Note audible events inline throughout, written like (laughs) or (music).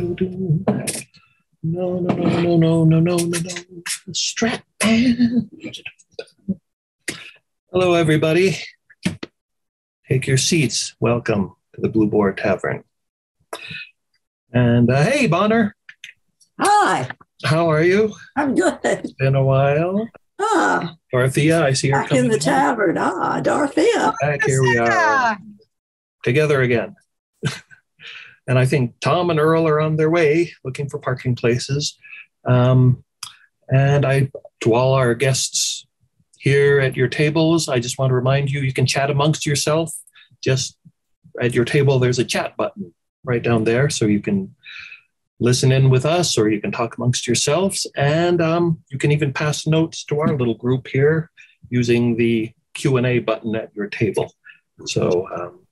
do, do. No, no, no, no, no, no, no, no, no. Strap man. Hello, everybody. Take your seats. Welcome to the Blue Boar Tavern. And uh, hey, Bonner, Hi, how are you? I'm good. It's been a while. Ah, Dorothea, I see her back in the tavern. Ah, Dorothea. back. Here we are together again. And I think Tom and Earl are on their way looking for parking places. Um, and I, to all our guests here at your tables, I just want to remind you you can chat amongst yourself. Just at your table, there's a chat button right down there, so you can listen in with us, or you can talk amongst yourselves, and um, you can even pass notes to our little group here using the Q and A button at your table. So um,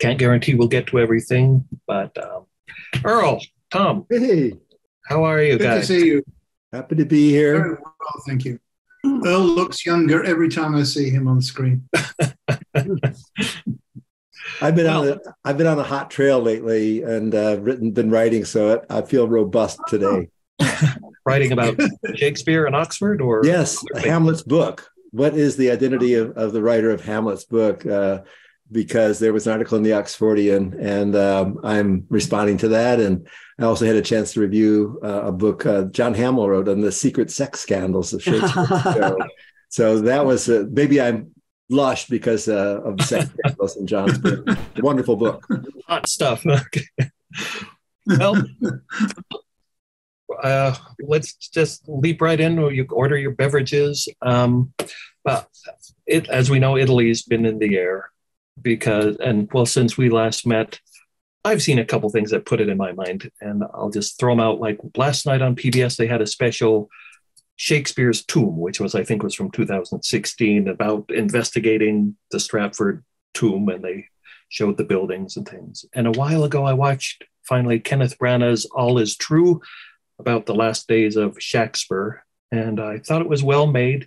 can't guarantee we'll get to everything, but um, Earl, Tom, Hey, how are you Good to guys? see you. happy to be here. Very well, thank you. Earl looks younger every time I see him on screen. (laughs) I've been on a, I've been on a hot trail lately and uh, written been writing, so I feel robust today. (laughs) Writing about Shakespeare and Oxford, or Yes, Hamlet's book. What is the identity of, of the writer of Hamlet's book? Uh, because there was an article in the Oxfordian, and um, I'm responding to that. And I also had a chance to review uh, a book uh, John Hamill wrote on the secret sex scandals of Shakespeare. so, (laughs) so that was uh, maybe I'm lush because uh, of the sex (laughs) scandals in John's book. Wonderful book. hot stuff. Okay. well, uh, let's just leap right in. You order your beverages. Um, but it, as we know, Italy's been in the air because, and well, since we last met, I've seen a couple things that put it in my mind, and I'll just throw them out. Like last night on PBS, they had a special Shakespeare's Tomb, which was, I think, was from 2016, about investigating the Stratford tomb, and they showed the buildings and things. And a while ago, I watched finally Kenneth Branagh's All Is True about the last days of Shakespeare, and I thought it was well made.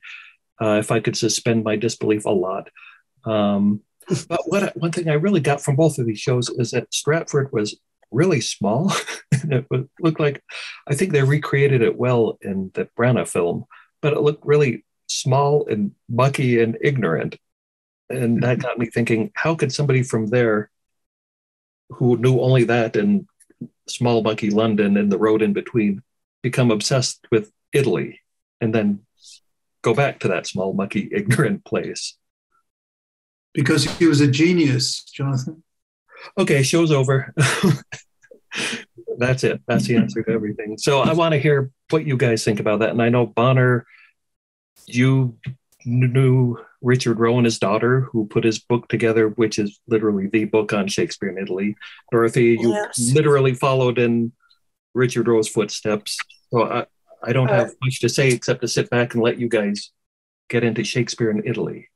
Uh, if I could suspend my disbelief a lot. Um, but what one thing I really got from both of these shows is that Stratford was really small. (laughs) and it looked like I think they recreated it well in the Branagh film, but it looked really small and mucky and ignorant. And that mm-hmm. got me thinking, how could somebody from there who knew only that and small mucky London and the road in between become obsessed with Italy and then go back to that small mucky (laughs) ignorant place? Because he was a genius, Jonathan. Okay, show's over. (laughs) That's it. That's the answer to everything. So I want to hear what you guys think about that. And I know Bonner, you knew Richard Roe and his daughter, who put his book together, which is literally the book on Shakespeare in Italy. Dorothy, you Yes. literally followed in Richard Roe's footsteps. So I, I don't have uh, much to say except to sit back and let you guys get into Shakespeare in Italy.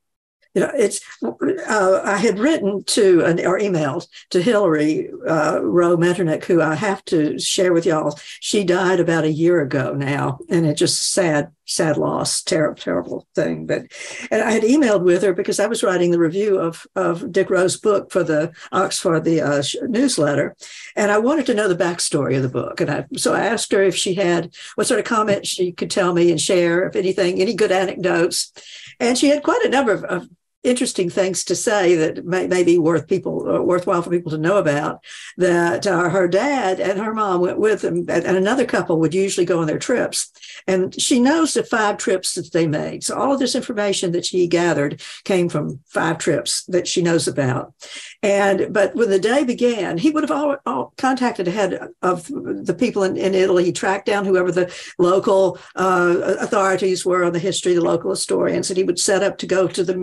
You know, it's. Uh, I had written to an, or emailed to Hillary uh, Roe Metternich, who I have to share with y'all. She died about a year ago now, and it just sad, sad loss, terrible, terrible thing. But and I had emailed with her because I was writing the review of of Dick Roe's book for the Oxford the uh, newsletter, and I wanted to know the backstory of the book. And I so I asked her if she had what sort of comments she could tell me and share, if anything, any good anecdotes. And she had quite a number of, of interesting things to say that may, may be worth people uh, worthwhile for people to know about. That uh, her dad and her mom went with them, and, another couple would usually go on their trips. And she knows the five trips that they made. So all of this information that she gathered came from five trips that she knows about. And but when the day began, he would have all, all contacted ahead of the people in, in Italy. He tracked down whoever the local uh, authorities were on the history, the local historians, and he would set up to go to the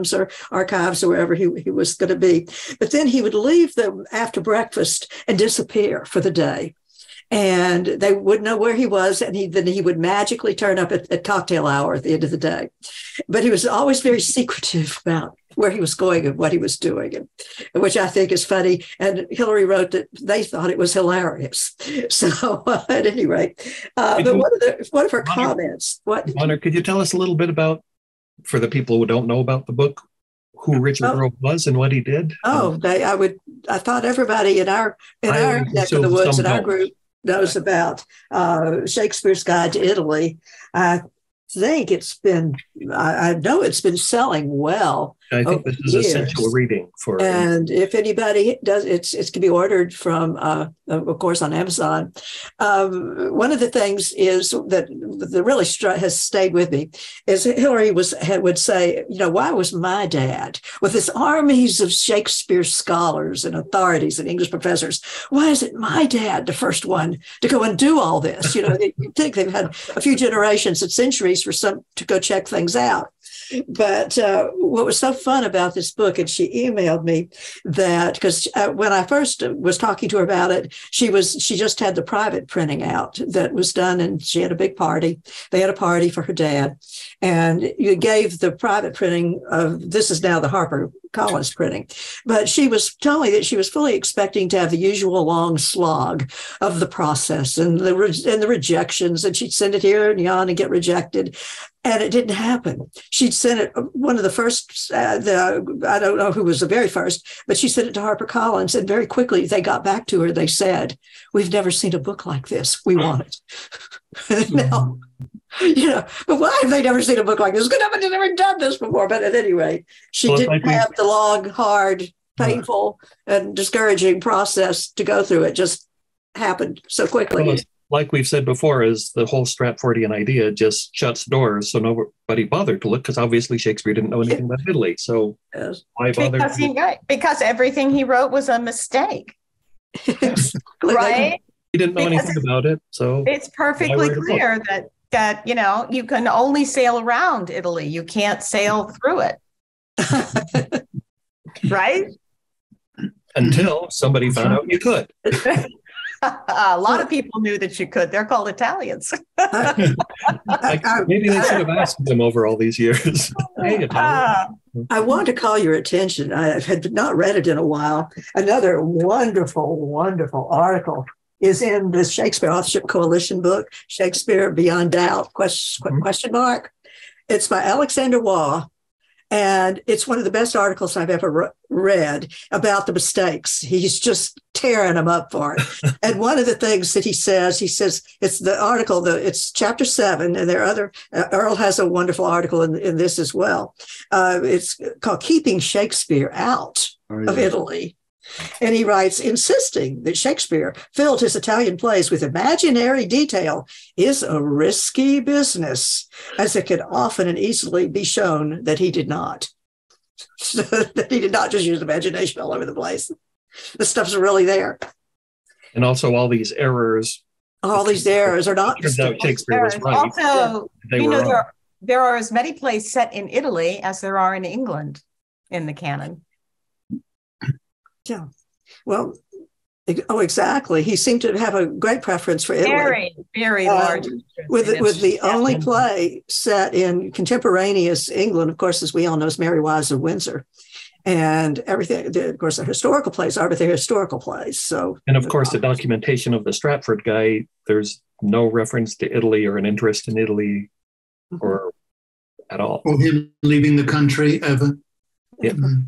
museums or archives or wherever he, he was going to be. But then he would leave them after breakfast and disappear for the day. And they wouldn't know where he was, and he then he would magically turn up at, at cocktail hour at the end of the day. But he was always very secretive (laughs) about where he was going and what he was doing, and, which I think is funny. And Hillary wrote that they thought it was hilarious. (laughs) So uh, (laughs) at any rate, uh, but one of the one of her comments, what Bonner, could you tell us a little bit about, for the people who don't know about the book, who Richard Oh. Roe was and what he did? Oh, they, I would, I thought everybody in our, in I our neck of the woods, in our group, knows about uh, Shakespeare's Guide to Italy. I think it's been, I, I know it's been selling well. I think this is years. essential reading for And if anybody does, it's it can be ordered from, uh, of course, on Amazon. Um, one of the things is that that really has stayed with me is Hillary was had, would say, you know, why was my dad with his armies of Shakespeare scholars and authorities and English professors? Why is it my dad the first one to go and do all this? You know, you think they've had a few generations and centuries for some to go check things out. But uh, what was so fun about this book, and she emailed me that because uh, when I first was talking to her about it, she was she just had the private printing out that was done, and she had a big party. They had a party for her dad, and you gave the private printing of this is now the Harper Collins printing, but she was telling me that she was fully expecting to have the usual long slog of the process and the re- and the rejections, and she'd send it here and yon and get rejected and it didn't happen. She'd sent it one of the first. Uh, the I don't know who was the very first, but she sent it to Harper Collins, and very quickly they got back to her. They said, "We've never seen a book like this. We want it." (laughs) now, you know, but why have they never seen a book like this? Good heavens, they've never done this before. But at any rate, she Well, didn't like we- have the long, hard, painful, and discouraging process to go through. It just happened so quickly. Well, like we've said before, is the whole Stratfordian idea just shuts doors, so nobody bothered to look because obviously Shakespeare didn't know anything about Italy. So Yes. why bother? Because he right, because everything he wrote was a mistake, (laughs) right? He didn't know because- anything about it. So It's perfectly write a book? clear that that you know you can only sail around Italy. You can't sail through it, (laughs) right? until somebody found out you could. (laughs) a lot of people knew that you could. They're called Italians. I- Like, I- maybe they should have asked them over all these years. (laughs) hey, Italian. Ah, I want to call your attention. I had not read it in a while. Another wonderful, wonderful article is in the Shakespeare Authorship Coalition book, Shakespeare Beyond Doubt, question, Mhm. question mark. It's by Alexander Waugh. And it's one of the best articles I've ever re- read about the mistakes. He's just tearing them up for it. (laughs) and one of the things that he says, he says, it's the article, the, it's chapter seven, and there are other, uh, Earl has a wonderful article in, in this as well. Uh, it's called Keeping Shakespeare Out of Italy. And he writes, insisting that Shakespeare filled his Italian plays with imaginary detail is a risky business, as it could often and easily be shown that he did not. (laughs) that he did not just use imagination all over the place. The stuff's really there. And also all these errors. All these errors are not. Turns out Shakespeare was right. Also, They you know, there are, there are as many plays set in Italy as there are in England in the canon. Yeah. Well, oh, exactly. He seemed to have a great preference for Italy. Very, very Um, large. with with the Italy. only play set in contemporaneous England, of course, as we all know, is Merry Wives of Windsor, and everything. the- Of course, the historical plays are, but they're historical plays. So, And of course, the documentation of the Stratford guy, there's no reference to Italy or an interest in Italy or at all. Or him leaving the country ever. Yeah. Mm.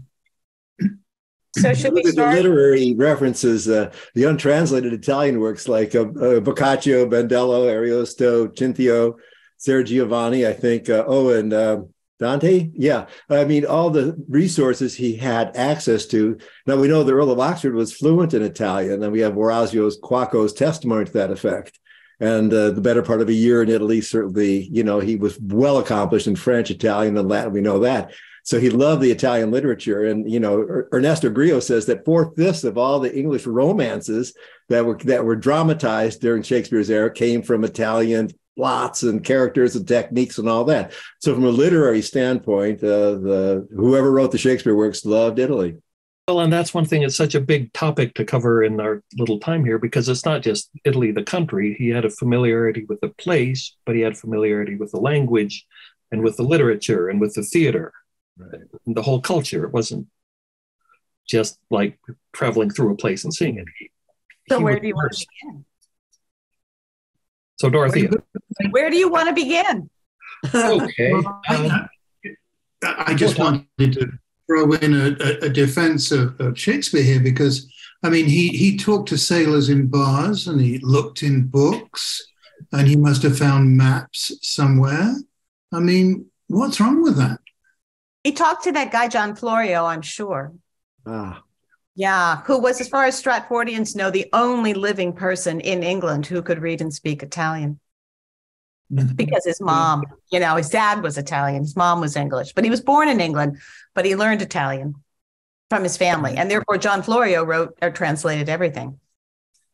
So should we at the literary references, uh, the untranslated Italian works like uh, uh, Boccaccio, Bandello, Ariosto, Cinthio, Ser Giovanni, I think. Uh, oh, and um Dante. Yeah. I mean, all the resources he had access to. Now, we know the Earl of Oxford was fluent in Italian, and we have Orazio's Cuoco's testimony to that effect. And uh, the better part of a year in Italy, certainly, you know, he was well accomplished in French, Italian, and Latin. We know that. So he loved the Italian literature. And, you know, Er- Ernesto Grillo says that four fifths of all the English romances that were that were dramatized during Shakespeare's era came from Italian plots and characters and techniques and all that. So from a literary standpoint, uh, the whoever wrote the Shakespeare works loved Italy. Well, and that's one thing. It's such a big topic to cover in our little time here because it's not just Italy, the country. He had a familiarity with the place, but he had familiarity with the language and with the literature and with the theater, and the whole culture. It wasn't just like traveling through a place and seeing it. He- So he where do you want to begin? So, Dorothea. Where do you want to begin? Okay. Uh, I, I just wanted to throw in a, a, a defense of, of Shakespeare here because I mean, he, he talked to sailors in bars and he looked in books and he must have found maps somewhere. I mean, what's wrong with that? He talked to that guy, John Florio, I'm sure. Ah, Yeah, who was, as far as Stratfordians know, the only living person in England who could read and speak Italian because his mom, you know, his dad was Italian, his mom was English, but he was born in England, but he learned Italian from his family. And therefore, John Florio wrote or translated everything.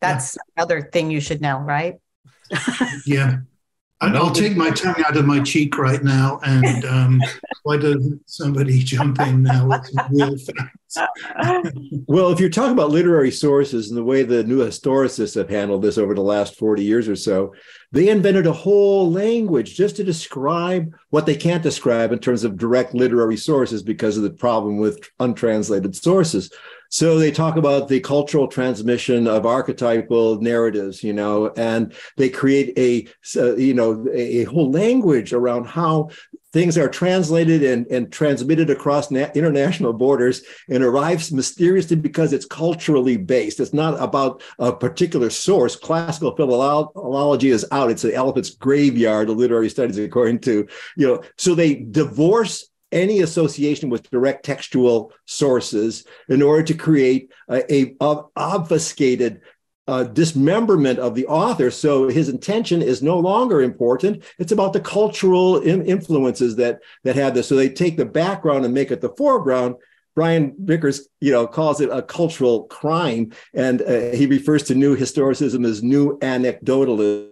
That's another thing you should know, right? Yeah. And I'll take my tongue out of my cheek right now. And um, (laughs) why doesn't somebody jump in now with some real facts? (laughs) Well, if you're talking about literary sources and the way the new historicists have handled this over the last 40 years or so, they invented a whole language just to describe what they can't describe in terms of direct literary sources because of the problem with untranslated sources. So they talk about the cultural transmission of archetypal narratives, you know, and they create a, uh, you know, a, whole language around how things are translated and, and transmitted across na- international borders and arrives mysteriously because it's culturally based. It's not about a particular source. Classical philology is out. It's the elephant's graveyard of literary studies, according to, you know, so they divorce any association with direct textual sources in order to create a, a, obfuscated uh, dismemberment of the author. So his intention is no longer important. It's about the cultural in- influences that that have this. So they take the background and make it the foreground. Brian Vickers, you know, calls it a cultural crime, and uh, he refers to new historicism as new anecdotalism,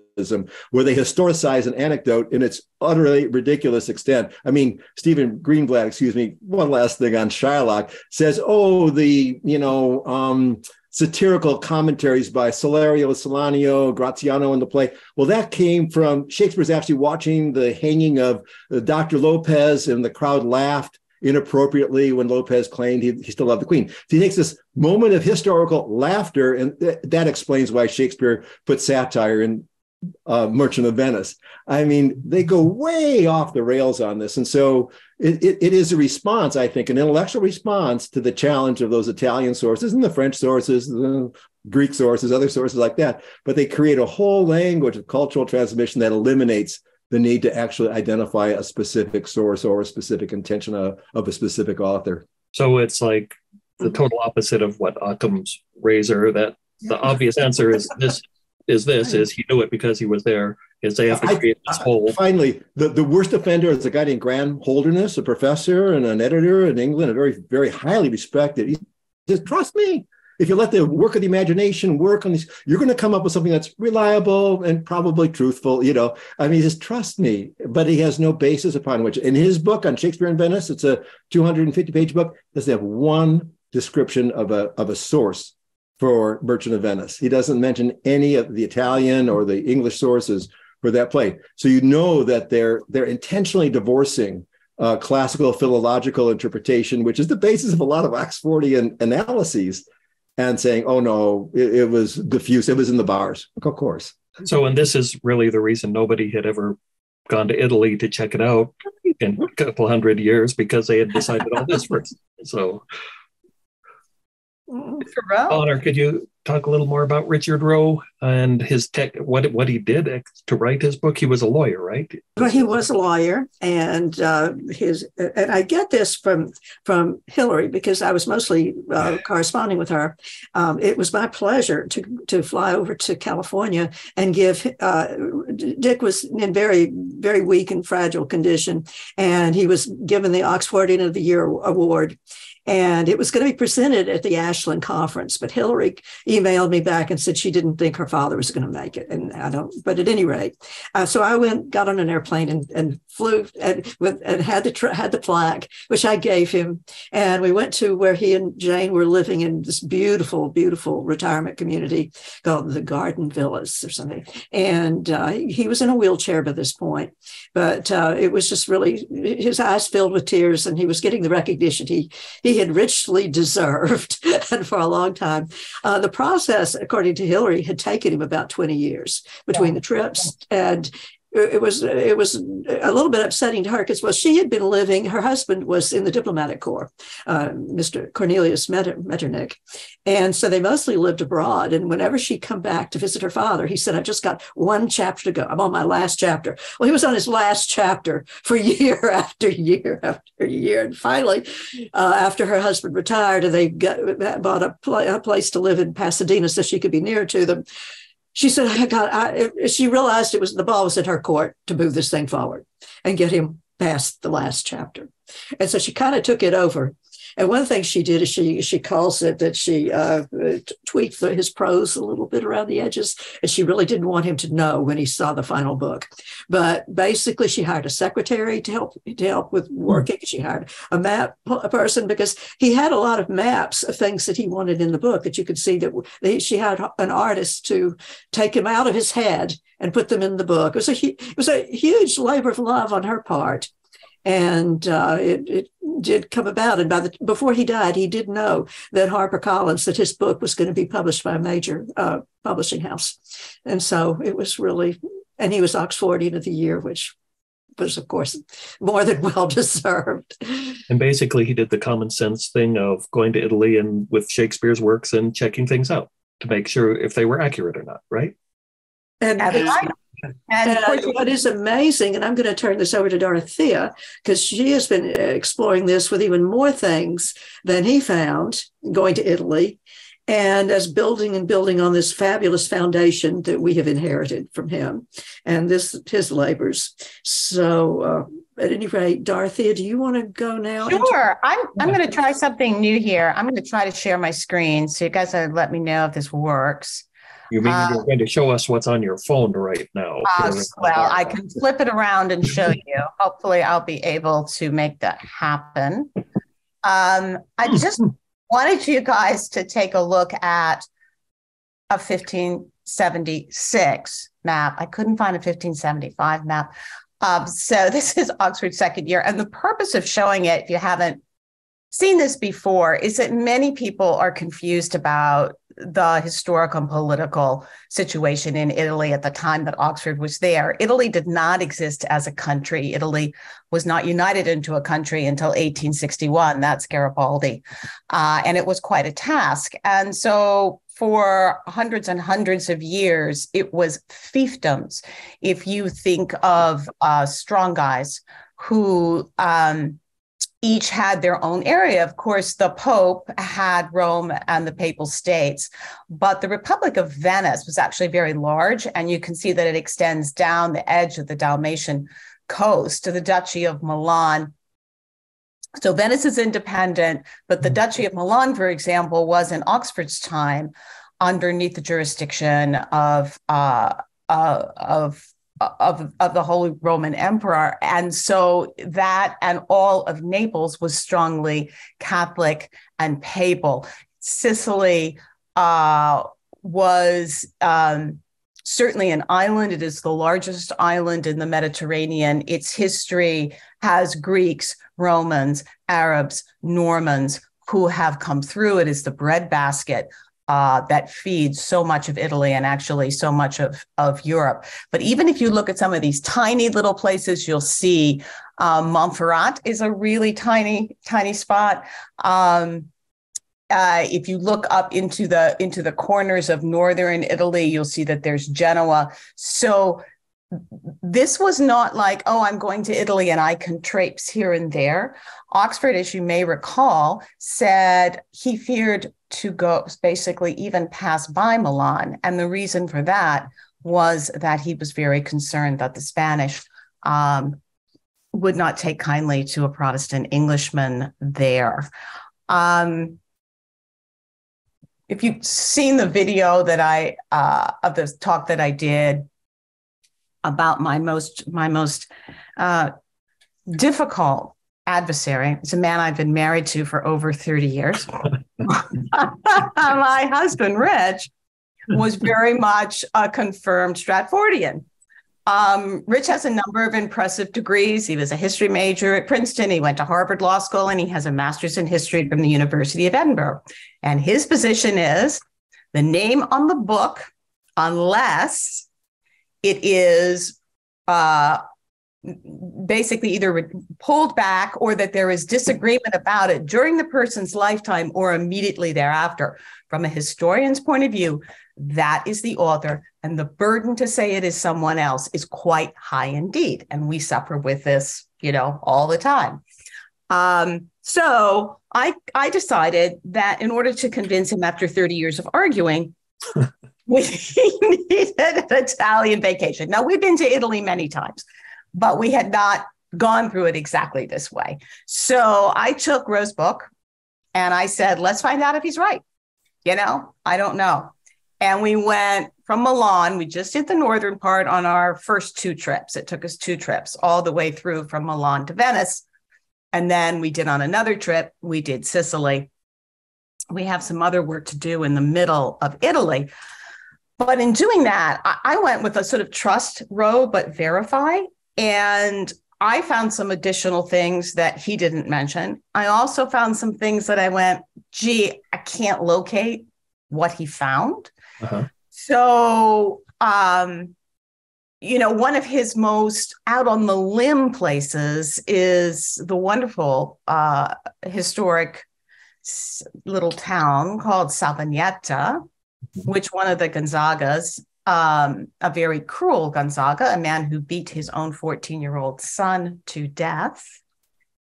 where they historicize an anecdote in its utterly ridiculous extent. I mean, Stephen Greenblatt, excuse me, one last thing on Shylock says, "Oh, the you know." Um, satirical commentaries by Salerio, Solanio, Graziano in the play. Well, that came from Shakespeare's actually watching the hanging of uh, Dr. Lopez, and the crowd laughed inappropriately when Lopez claimed he, he still loved the queen. So he takes this moment of historical laughter, and th- that explains why Shakespeare put satire in uh, Merchant of Venice. I mean, they go way off the rails on this. And so it, it, it is a response, I think, an intellectual response to the challenge of those Italian sources and the French sources, the Greek sources, other sources like that. But they create a whole language of cultural transmission that eliminates the need to actually identify a specific source or a specific intention of, of a specific author. So it's like the total opposite of what Occam's razor. That the obvious answer is this is this is he knew it because he was there. Is they have to I- create this whole Finally, the, the worst offender is a guy named Graham Holderness, a professor and an editor in England, a very, very highly respected. He says, trust me. If you let the work of the imagination work on these, you're going to come up with something that's reliable and probably truthful. You know, I mean, he says, trust me, but he has no basis upon which. In his book on Shakespeare in Venice, it's a 250 page book, doesn't have one description of a, of a source for Merchant of Venice. He doesn't mention any of the Italian or the English sources for that play. So you know that they're they're intentionally divorcing uh, classical philological interpretation, which is the basis of a lot of Oxfordian analyses, and saying, "Oh no, it, it was diffuse. It was in the bars." Of course. So, and this is really the reason nobody had ever gone to Italy to check it out in a couple hundred years because they had decided all this first. So, Mm. Thoreau. Bonner, could you talk a little more about Richard Roe and his tech, what what he did to write his book? He was a lawyer, right? Well, he was a lawyer, and uh, his and I get this from from Hillary because I was mostly uh, corresponding with her. Um, it was my pleasure to to fly over to California and give. Uh, Dick was in very very weak and fragile condition, and he was given the Oxfordian of the Year award. And it was going to be presented at the Ashland conference, but Hillary emailed me back and said she didn't think her father was going to make it. And I don't, but at any rate, uh, so I went, got on an airplane and, and flew and, with, and had the tra- had the plaque, which I gave him. And we went to where he and Jane were living in this beautiful, beautiful retirement community called the Garden Villas or something. And uh, he was in a wheelchair by this point, but uh, it was just really his eyes filled with tears, and he was getting the recognition he he had richly deserved, (laughs) and for a long time. Uh, the process, according to Hillary, had taken him about 20 years between the trips. And it was it was a little bit upsetting to her because well she had been living her husband was in the diplomatic corps uh, mr cornelius metternich. And so they mostly lived abroad. And whenever she'd come back to visit her father he said i just got one chapter to go. I'm on my last chapter. Well he was on his last chapter for (laughs) year after year after year. And finally uh, after her husband retired and they got, bought a, pl- a place to live in pasadena so she could be near to them she said, I got, I, she realized it was the ball was in her court to move this thing forward and get him past the last chapter. And so she kind of took it over and one thing she did is she she calls it that she uh, tweaked the, his prose a little bit around the edges, and she really didn't want him to know when he saw the final book. But basically, she hired a secretary to help to help with working. She hired a map a person because he had a lot of maps of things that he wanted in the book that you could see that she had an artist to take him out of his head and put them in the book. It was a it was a huge labor of love on her part and uh, it, it, did come about. And by the before he died, he did know that HarperCollins that his book was going to be published by a major uh, publishing house, and so it was really. And he was Oxfordian of the Year, which was, of course, more than (laughs) well deserved. And basically, he did the common sense thing of going to Italy and with Shakespeare's works and checking things out to make sure if they were accurate or not, right? And, and uh, what is amazing, and I'm going to turn this over to Dorothea because she has been exploring this with even more things than he found going to Italy, and as building and building on this fabulous foundation that we have inherited from him and this his labors. So. Uh, at any rate, Dorothea, do you want to go now? Sure. I'm I'm going to try something new here. I'm going to try to share my screen. So you guys let me know if this works. You mean uh, you're going to show us what's on your phone right now? Uh, well, I can flip it around and show you. Hopefully, I'll be able to make that happen. Um, I just wanted you guys to take a look at a 1576 map. I couldn't find a 1575 map. Um, so (laughs) this is Oxford's second year. And the purpose of showing it, if you haven't seen this before, is that many people are confused about the historical and political situation in Italy at the time that Oxford was there. Italy did not exist as a country. Italy was not united into a country until 1861. That's Garibaldi. Uh, and it was quite a task. And so for hundreds and hundreds of years, it was fiefdoms. If you think of uh, strong guys who um, each had their own area. Of course, the Pope had Rome and the Papal States, but the Republic of Venice was actually very large, and you can see that it extends down the edge of the Dalmatian coast to the Duchy of Milan. So Venice is independent, but the Duchy of Milan, for example, was in Oxford's time underneath the jurisdiction of uh, uh, of of, of the Holy Roman Emperor. And so that and all of Naples was strongly Catholic and papal. Sicily uh, was um, certainly an island. It is the largest island in the Mediterranean. Its history has Greeks, Romans, Arabs, Normans who have come through. It is the breadbasket uh, that feeds so much of Italy and actually so much of, of Europe. But even if you look at some of these tiny little places, you'll see um, Montferrat is a really tiny, tiny spot. Um, uh, if you look up into the into the corners of northern Italy, you'll see that there's Genoa. So this was not like, oh, I'm going to Italy and I can traipse here and there. Oxford, as you may recall, said he feared to go basically even pass by Milan. And the reason for that was that he was very concerned that the Spanish um, would not take kindly to a Protestant Englishman there. Um, if you've seen the video that I uh, of the talk that I did about my most my most uh, difficult adversary, it's a man I've been married to for over 30 years. (laughs) my husband, Rich, was very much a confirmed Stratfordian. Um, Rich has a number of impressive degrees. He was a history major at Princeton. He went to Harvard Law School and he has a master's in history from the University of Edinburgh. And his position is the name on the book, unless it is uh, basically either pulled back or that there is disagreement about it during the person's lifetime or immediately thereafter. From a historian's point of view, that is the author, and the burden to say it is someone else is quite high indeed. And we suffer with this, you know, all the time. Um, so I, I decided that in order to convince him after 30 years of arguing, (laughs) we (laughs) needed an Italian vacation. Now, we've been to Italy many times but we had not gone through it exactly this way. So I took Roe's book and I said, let's find out if he's right. You know, I don't know. And we went from Milan. We just did the northern part on our first two trips. It took us two trips all the way through from Milan to Venice. And then we did on another trip, we did Sicily. We have some other work to do in the middle of Italy. But in doing that, I went with a sort of trust Roe, but verify. And I found some additional things that he didn't mention. I also found some things that I went, gee, I can't locate what he found. Uh-huh. So, um, you know, one of his most out on the limb places is the wonderful uh, historic little town called Sabbioneta, mm-hmm. Which one of the Gonzagas um, a very cruel Gonzaga, a man who beat his own 14 year old son to death,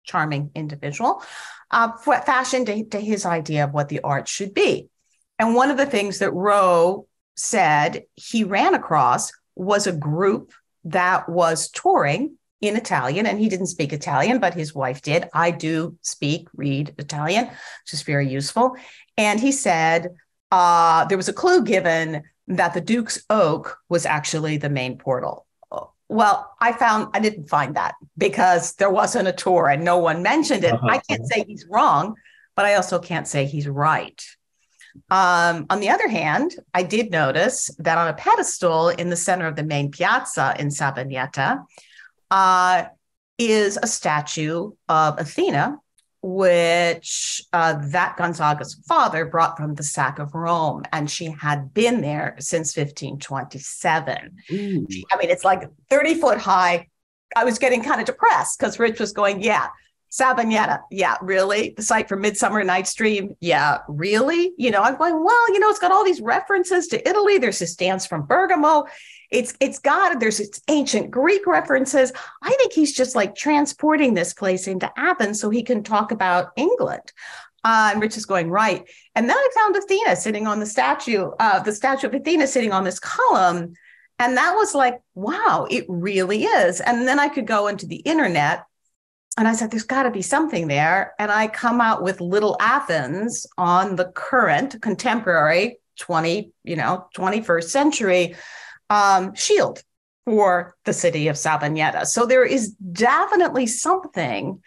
charming individual, uh, fashioned to, to his idea of what the art should be. And one of the things that Roe said he ran across was a group that was touring in Italian, and he didn't speak Italian, but his wife did. I do speak, read Italian, which is very useful. And he said uh, there was a clue given that the Duke's Oak was actually the main portal. Well, I found I didn't find that because there wasn't a tour and no one mentioned it. Uh-huh. I can't say he's wrong, but I also can't say he's right. Um, on the other hand, I did notice that on a pedestal in the center of the main piazza in Sabbioneta uh, is a statue of Athena, which uh, that Gonzaga's father brought from the sack of Rome, and she had been there since 1527. Ooh. I mean, it's like 30 foot high. I was getting kind of depressed because Rich was going, Yeah, Sabbioneta, yeah, really? The site for Midsummer Night's Dream, yeah, really? You know, I'm going, Well, you know, it's got all these references to Italy. There's this dance from Bergamo. It's it's got there's its ancient Greek references. I think he's just like transporting this place into Athens so he can talk about England. Uh, and Rich is going right. And then I found Athena sitting on the statue, uh, the statue of Athena sitting on this column. And that was like, wow, it really is. And then I could go into the internet and I said, there's got to be something there. And I come out with Little Athens on the current contemporary 20, you know, 21st century um, shield for the city of Sabbioneta. So there is definitely something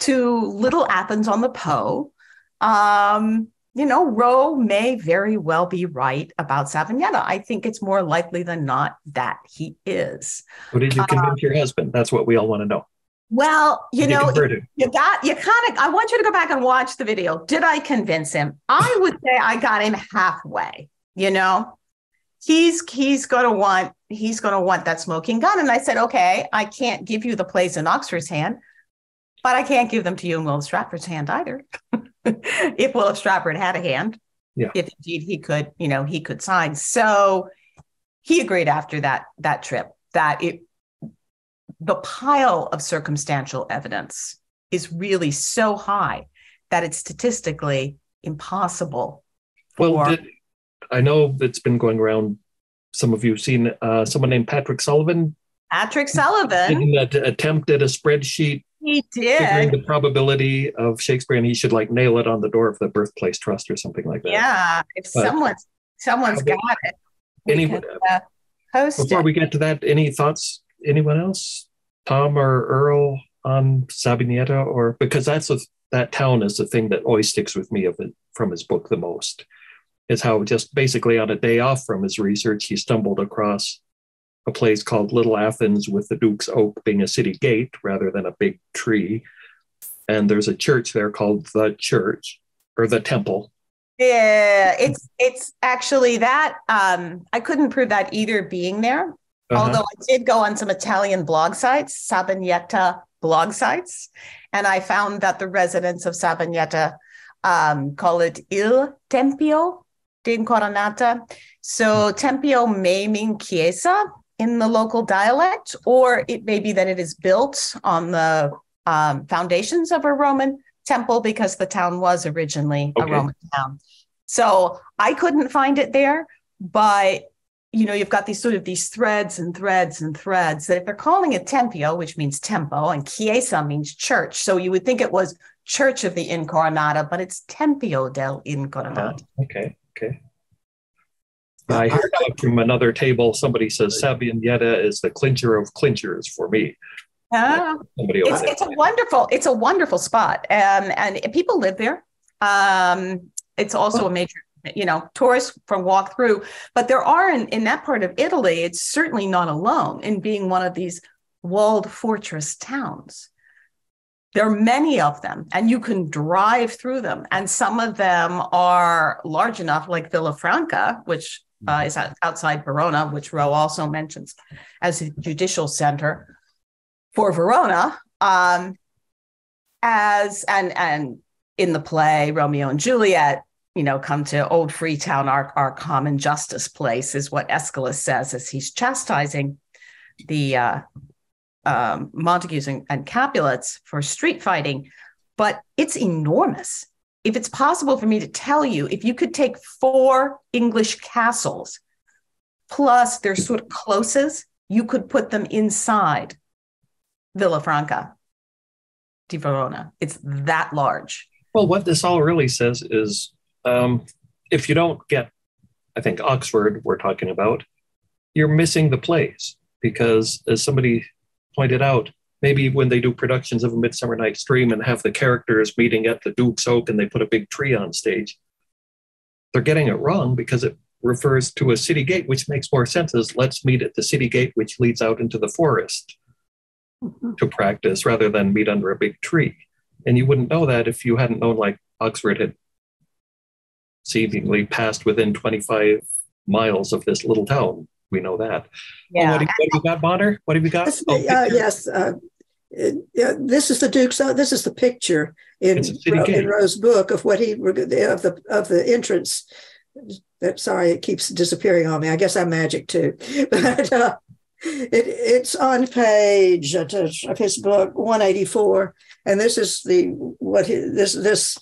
to Little Athens on the Po. Um, you know, Roe may very well be right about Sabbioneta. I think it's more likely than not that he is. What did you convince um, your husband? That's what we all want to know. Well, you did know, you, you got you kind of. I want you to go back and watch the video. Did I convince him? I would say I got him halfway. You know, he's he's going to want he's going to want that smoking gun. And i said okay i can't give you the plays in oxford's hand but i can't give them to you in will stratford's hand either. (laughs) If will stratford had a hand yeah. if indeed he could you know he could sign. So he agreed after that that trip that it the pile of circumstantial evidence is really so high that it's statistically impossible well did, I know it's been going around. Some of you have seen uh, someone named Patrick Sullivan. Patrick Sullivan did an attempt at a spreadsheet. He did the probability of Shakespeare, and he should like nail it on the door of the Birthplace Trust or something like that. Yeah, if but someone's someone's got it. Anyone? Uh, before it. we get to that, any thoughts? Anyone else? Tom or Earl on Sabbioneta, or because that's a, that town is the thing that always sticks with me of it from his book the most is how just basically on a day off from his research, he stumbled across a place called Little Athens with the Duke's Oak being a city gate rather than a big tree. And there's a church there called the church or the temple. Yeah, it's it's actually that um I couldn't prove that either being there. Uh-huh. Although I did go on some Italian blog sites, Sabbioneta blog sites, and I found that the residents of Sabbioneta um, call it Il Tempio di Incoronata. So Tempio may mean chiesa in the local dialect, or it may be that it is built on the um, foundations of a Roman temple because the town was originally Okay. a Roman town. So I couldn't find it there, but you know, you've got these sort of these threads and threads and threads that if they're calling it Tempio, which means tempo, and Chiesa means church. So you would think it was Church of the Incoronata, but it's Tempio del Incoronata. Okay, okay. I heard out from another table, somebody says Sabbioneta is the clincher of clinchers for me. Ah. It's, it's a wonderful it's a wonderful spot um, and people live there um, it's also a major you know tourists from walk through but there are in, in that part of italy it's certainly not alone in being one of these walled fortress towns there are many of them and you can drive through them. And some of them are large enough like villafranca which uh, is outside verona which roe also mentions as a judicial center for Verona, um, as and and in the play Romeo and Juliet, you know, come to old Freetown, our our common justice place, is what Escalus says as he's chastising the uh, um, Montagues and, and Capulets for street fighting. But it's enormous. If it's possible for me to tell you, if you could take four English castles plus their sort of closes, you could put them inside Villafranca di Verona. It's that large. Well, what this all really says is um, if you don't get, I think, Oxford, we're talking about, you're missing the plays because, as somebody pointed out, maybe when they do productions of A Midsummer Night's Dream and have the characters meeting at the Duke's Oak and they put a big tree on stage, they're getting it wrong because it refers to a city gate, which makes more sense as let's meet at the city gate, which leads out into the forest mm-hmm. to practice rather than meet under a big tree. And you wouldn't know that if you hadn't known like Oxford had seemingly passed within 25 miles of this little town. We know that. Yeah. What, do you, what have you got, Bonner? What have you got? This- Oh, uh, yes, uh, it- yeah, this is the Duke's. Uh, this is the picture in, It's Ro- in Rose's book of what he of the of the entrance. That sorry, it keeps disappearing on me. I guess I'm magic too, (laughs) but uh, it it's on page uh, of his book 184, and this is the what he, this this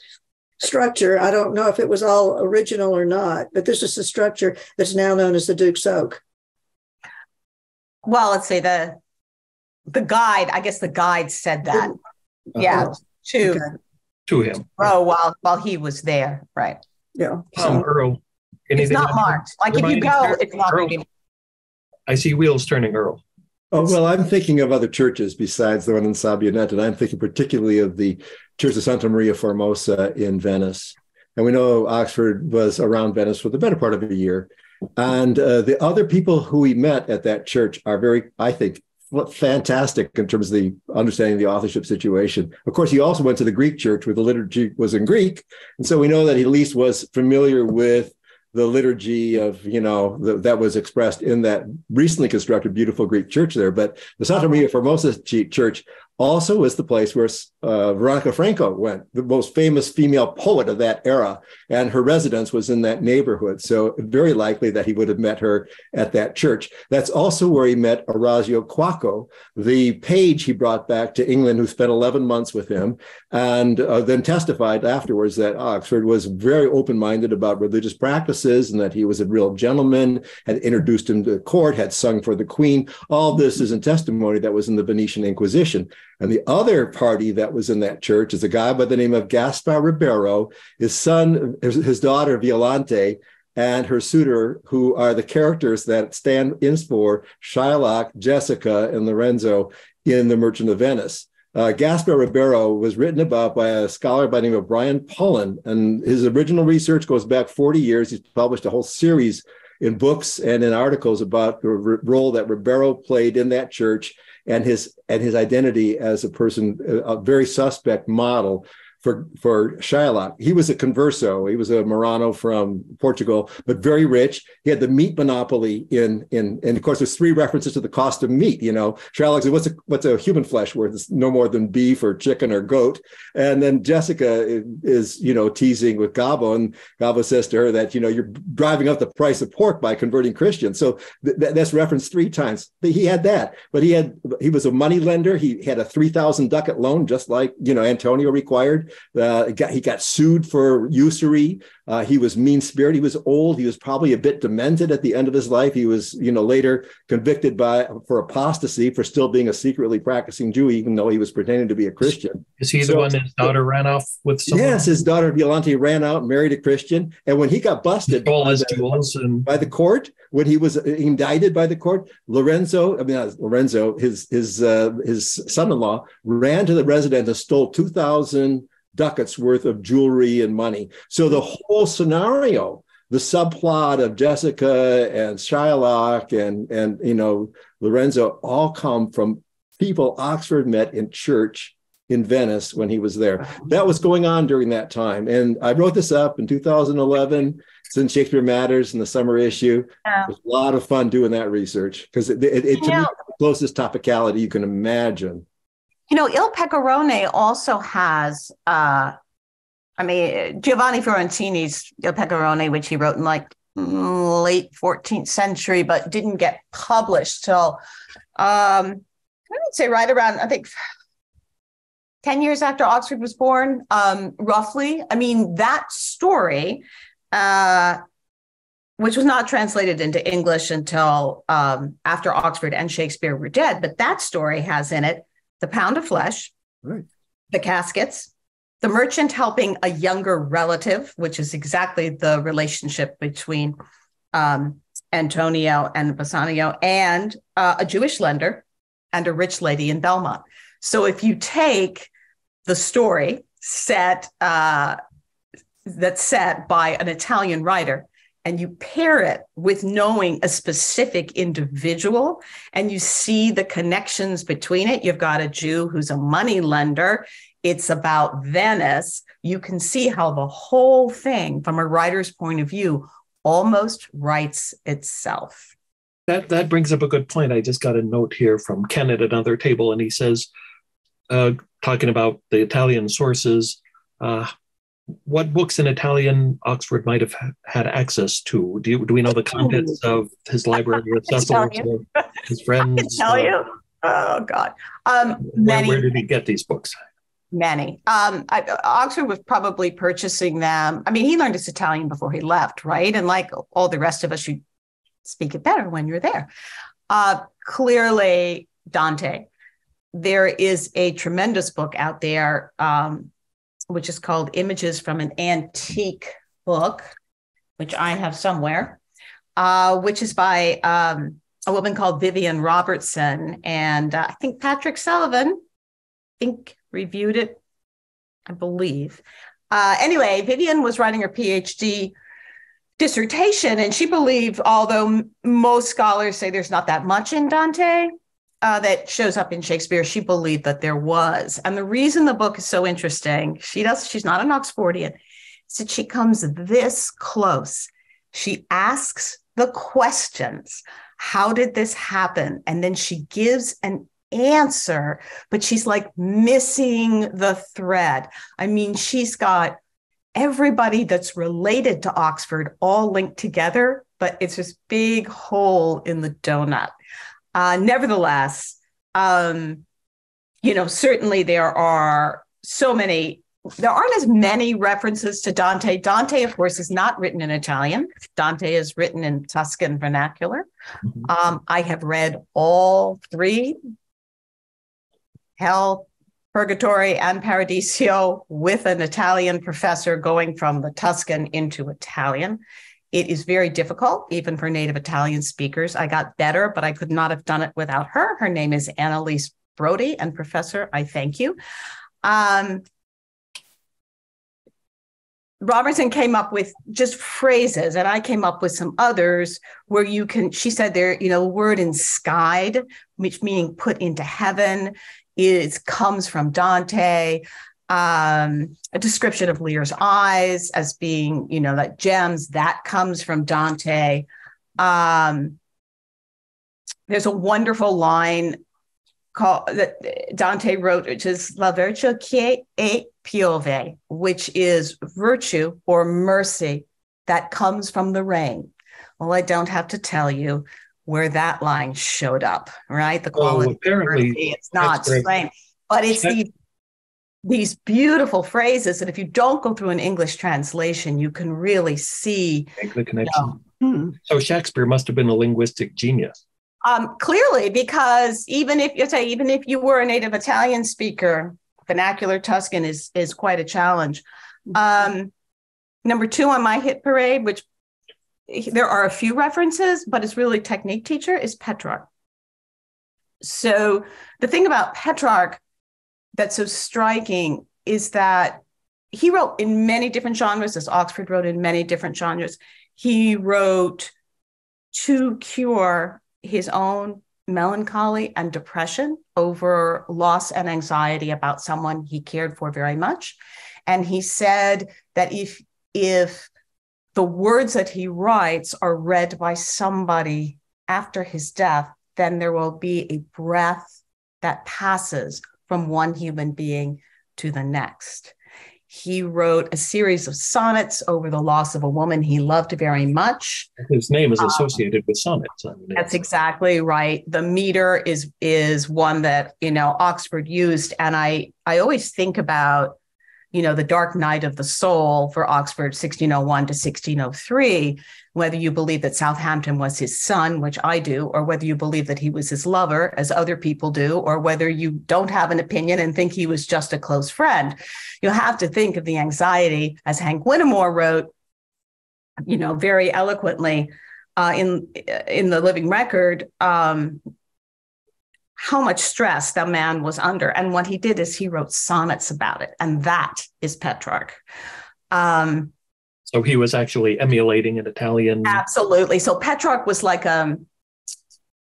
structure. I don't know if it was all original or not, but this is the structure that's now known as the Duke's Oak. Well, let's say the the guide, I guess the guide said that. Yeah. To Okay. to him. Roe while while he was there. Right. Yeah. Um, Earl. It's not on- marked. Like if you go, Earl- it's not Earl, going to be I see wheels turning, Earl. Oh, well, I'm thinking of other churches besides the one in Sabbioneta, and I'm thinking particularly of the Church of Santa Maria Formosa in Venice. And we know Oxford was around Venice for the better part of a year. And uh, the other people who we met at that church are very, I think, fantastic in terms of the understanding the authorship situation. Of course, he also went to the Greek church where the liturgy was in Greek. And so we know that he at least was familiar with the liturgy of you know the, that was expressed in that recently constructed beautiful greek church there but the santa maria formosa church also is the place where uh, veronica franco went the most famous female poet of that era and her residence was in that neighborhood so very likely that he would have met her at that church that's also where he met orazio cuoco the page he brought back to england who spent 11 months with him and uh, then testified afterwards that Oxford was very open minded about religious practices and that he was a real gentleman, had introduced him to the court, had sung for the Queen. All this is in testimony that was in the Venetian Inquisition. And the other party that was in that church is a guy by the name of Gaspar Ribeiro, his son, his, daughter Violante, and her suitor, who are the characters that stand in for Shylock, Jessica, and Lorenzo in The Merchant of Venice. Uh, Gaspar Ribeiro was written about by a scholar by the name of Brian Pullan, and his original research goes back 40 years. He's published a whole series in books and in articles about the role that Ribeiro played in that church and his and his identity as a person, a very suspect model for for Shylock. He was a converso. He was a Marrano from Portugal, but very rich. He had the meat monopoly in in and of course there's three references to the cost of meat. You know, Shylock said, "What's a what's a human flesh worth? It's no more than beef or chicken or goat." And then Jessica is, you know teasing with Gobbo, and Gobbo says to her that you know you're driving up the price of pork by converting Christians. So th- that's referenced three times. He had that, but he had he was a money lender. He had a three thousand ducat loan, just like you know Antonio required. Uh, got, he got sued for usury. Uh, he was mean spirited. He was old. He was probably a bit demented at the end of his life. He was, you know, later convicted by for apostasy for still being a secretly practicing Jew, even though he was pretending to be a Christian. Is he so, the one his daughter ran off with? Someone? Yes, his daughter Violante ran out, married a Christian, and when he got busted by the, and... by the court, when he was indicted by the court, Lorenzo, I mean Lorenzo, his his uh, his son-in-law ran to the residence and stole two thousand ducats worth of jewelry and money. So the mm. whole scenario, the subplot of Jessica and Shylock and and you know Lorenzo all come from people Oxford met in church in Venice when he was there. Uh-huh. That was going on during that time. And I wrote this up in 2011. It's in Shakespeare Matters in the summer issue. Yeah. It was a lot of fun doing that research because it, it, it to me, the closest topicality you can imagine. You know, Il Pecorone also has, uh, I mean, Giovanni Fiorentini's Il Pecorone, which he wrote in like late 14th century, but didn't get published till, um, I would say right around, I think 10 years after Oxford was born, um, roughly. I mean, that story, uh, which was not translated into English until um, after Oxford and Shakespeare were dead, but that story has in it the pound of flesh, right. the caskets, the merchant helping a younger relative, which is exactly the relationship between um, Antonio and Bassanio, and uh, a Jewish lender and a rich lady in Belmont. So if you take the story set uh, that's set by an Italian writer and you pair it with knowing a specific individual and you see the connections between it you've got a jew who's a money lender it's about venice you can see how the whole thing from a writer's point of view almost writes itself. That that brings up a good point. I just got a note here from ken at another table and he says uh, talking about the italian sources uh, what books in Italian Oxford might have had access to? Do, you, do we know the contents of his library Cecil (laughs) his friends? I tell uh, you. Oh God. Um, many. Where, where, did he get these books? Many. Um, I, Oxford was probably purchasing them. I mean, he learned his Italian before he left, right? And like all the rest of us, you speak it better when you're there. Uh, clearly, Dante. There is a tremendous book out there um, which is called Images from an Antique Book, which I have somewhere, uh, which is by um, a woman called Vivian Robertson. And uh, I think Patrick Sullivan, I think, reviewed it, I believe. Uh, anyway, Vivian was writing her PhD dissertation, and she believed, although most scholars say there's not that much in Dante, uh, that shows up in Shakespeare, she believed that there was. And the reason the book is so interesting, she does, she's not an Oxfordian, is that she comes this close. She asks the questions How did this happen? And then she gives an answer, but she's like missing the thread. I mean, she's got everybody that's related to Oxford all linked together, but it's this big hole in the donut. Uh, nevertheless, um, you know, certainly there are so many, there aren't as many references to Dante. Dante, of course, is not written in Italian. Dante is written in Tuscan vernacular. Mm-hmm. Um, I have read all three Hell, Purgatory, and Paradiso with an Italian professor going from the Tuscan into Italian. It is very difficult, even for native Italian speakers. I got better, but I could not have done it without her. Her name is Annalise Brody, and Professor, I thank you. Um, Robertson came up with just phrases, and I came up with some others where you can. She said there, you know, word enskyed, which meaning put into heaven, is comes from Dante. Um, a description of Lear's eyes as being, you know, that gems. That comes from Dante. Um, there's a wonderful line called that Dante wrote, which is La virtù che e piove, which is virtue or mercy that comes from the rain. Well, I don't have to tell you where that line showed up, right? The quality. Oh, apparently, it's not same, but it's these these beautiful phrases, and if you don't go through an English translation, you can really see Make the connection. You know, so Shakespeare must have been a linguistic genius. Um, clearly, because even if you say, even if you were a native Italian speaker, vernacular Tuscan is is quite a challenge. Um, number two on my hit parade, which there are a few references, but it's really technique teacher is Petrarch. So the thing about Petrarch that's so striking is that he wrote in many different genres, as Oxford wrote in many different genres. He wrote to cure his own melancholy and depression over loss and anxiety about someone he cared for very much and he said that if if the words that he writes are read by somebody after his death then there will be a breath that passes from one human being to the next he wrote a series of sonnets over the loss of a woman he loved very much. His name is um, associated um, with sonnets. I mean, that's exactly right. The meter is is one that you know Oxford used, and I I always think about you know the Dark Night of the Soul for Oxford, 1601 to 1603, whether you believe that Southampton was his son, which I do, or whether you believe that he was his lover, as other people do, or whether you don't have an opinion and think he was just a close friend. You have to think of the anxiety, as Hank Whittemore wrote, you know, very eloquently uh, in in the Living Record. Um, how much stress that man was under. And what he did is he wrote sonnets about it. And that is Petrarch. Um, so he was actually emulating an Italian. Absolutely. So Petrarch was like um,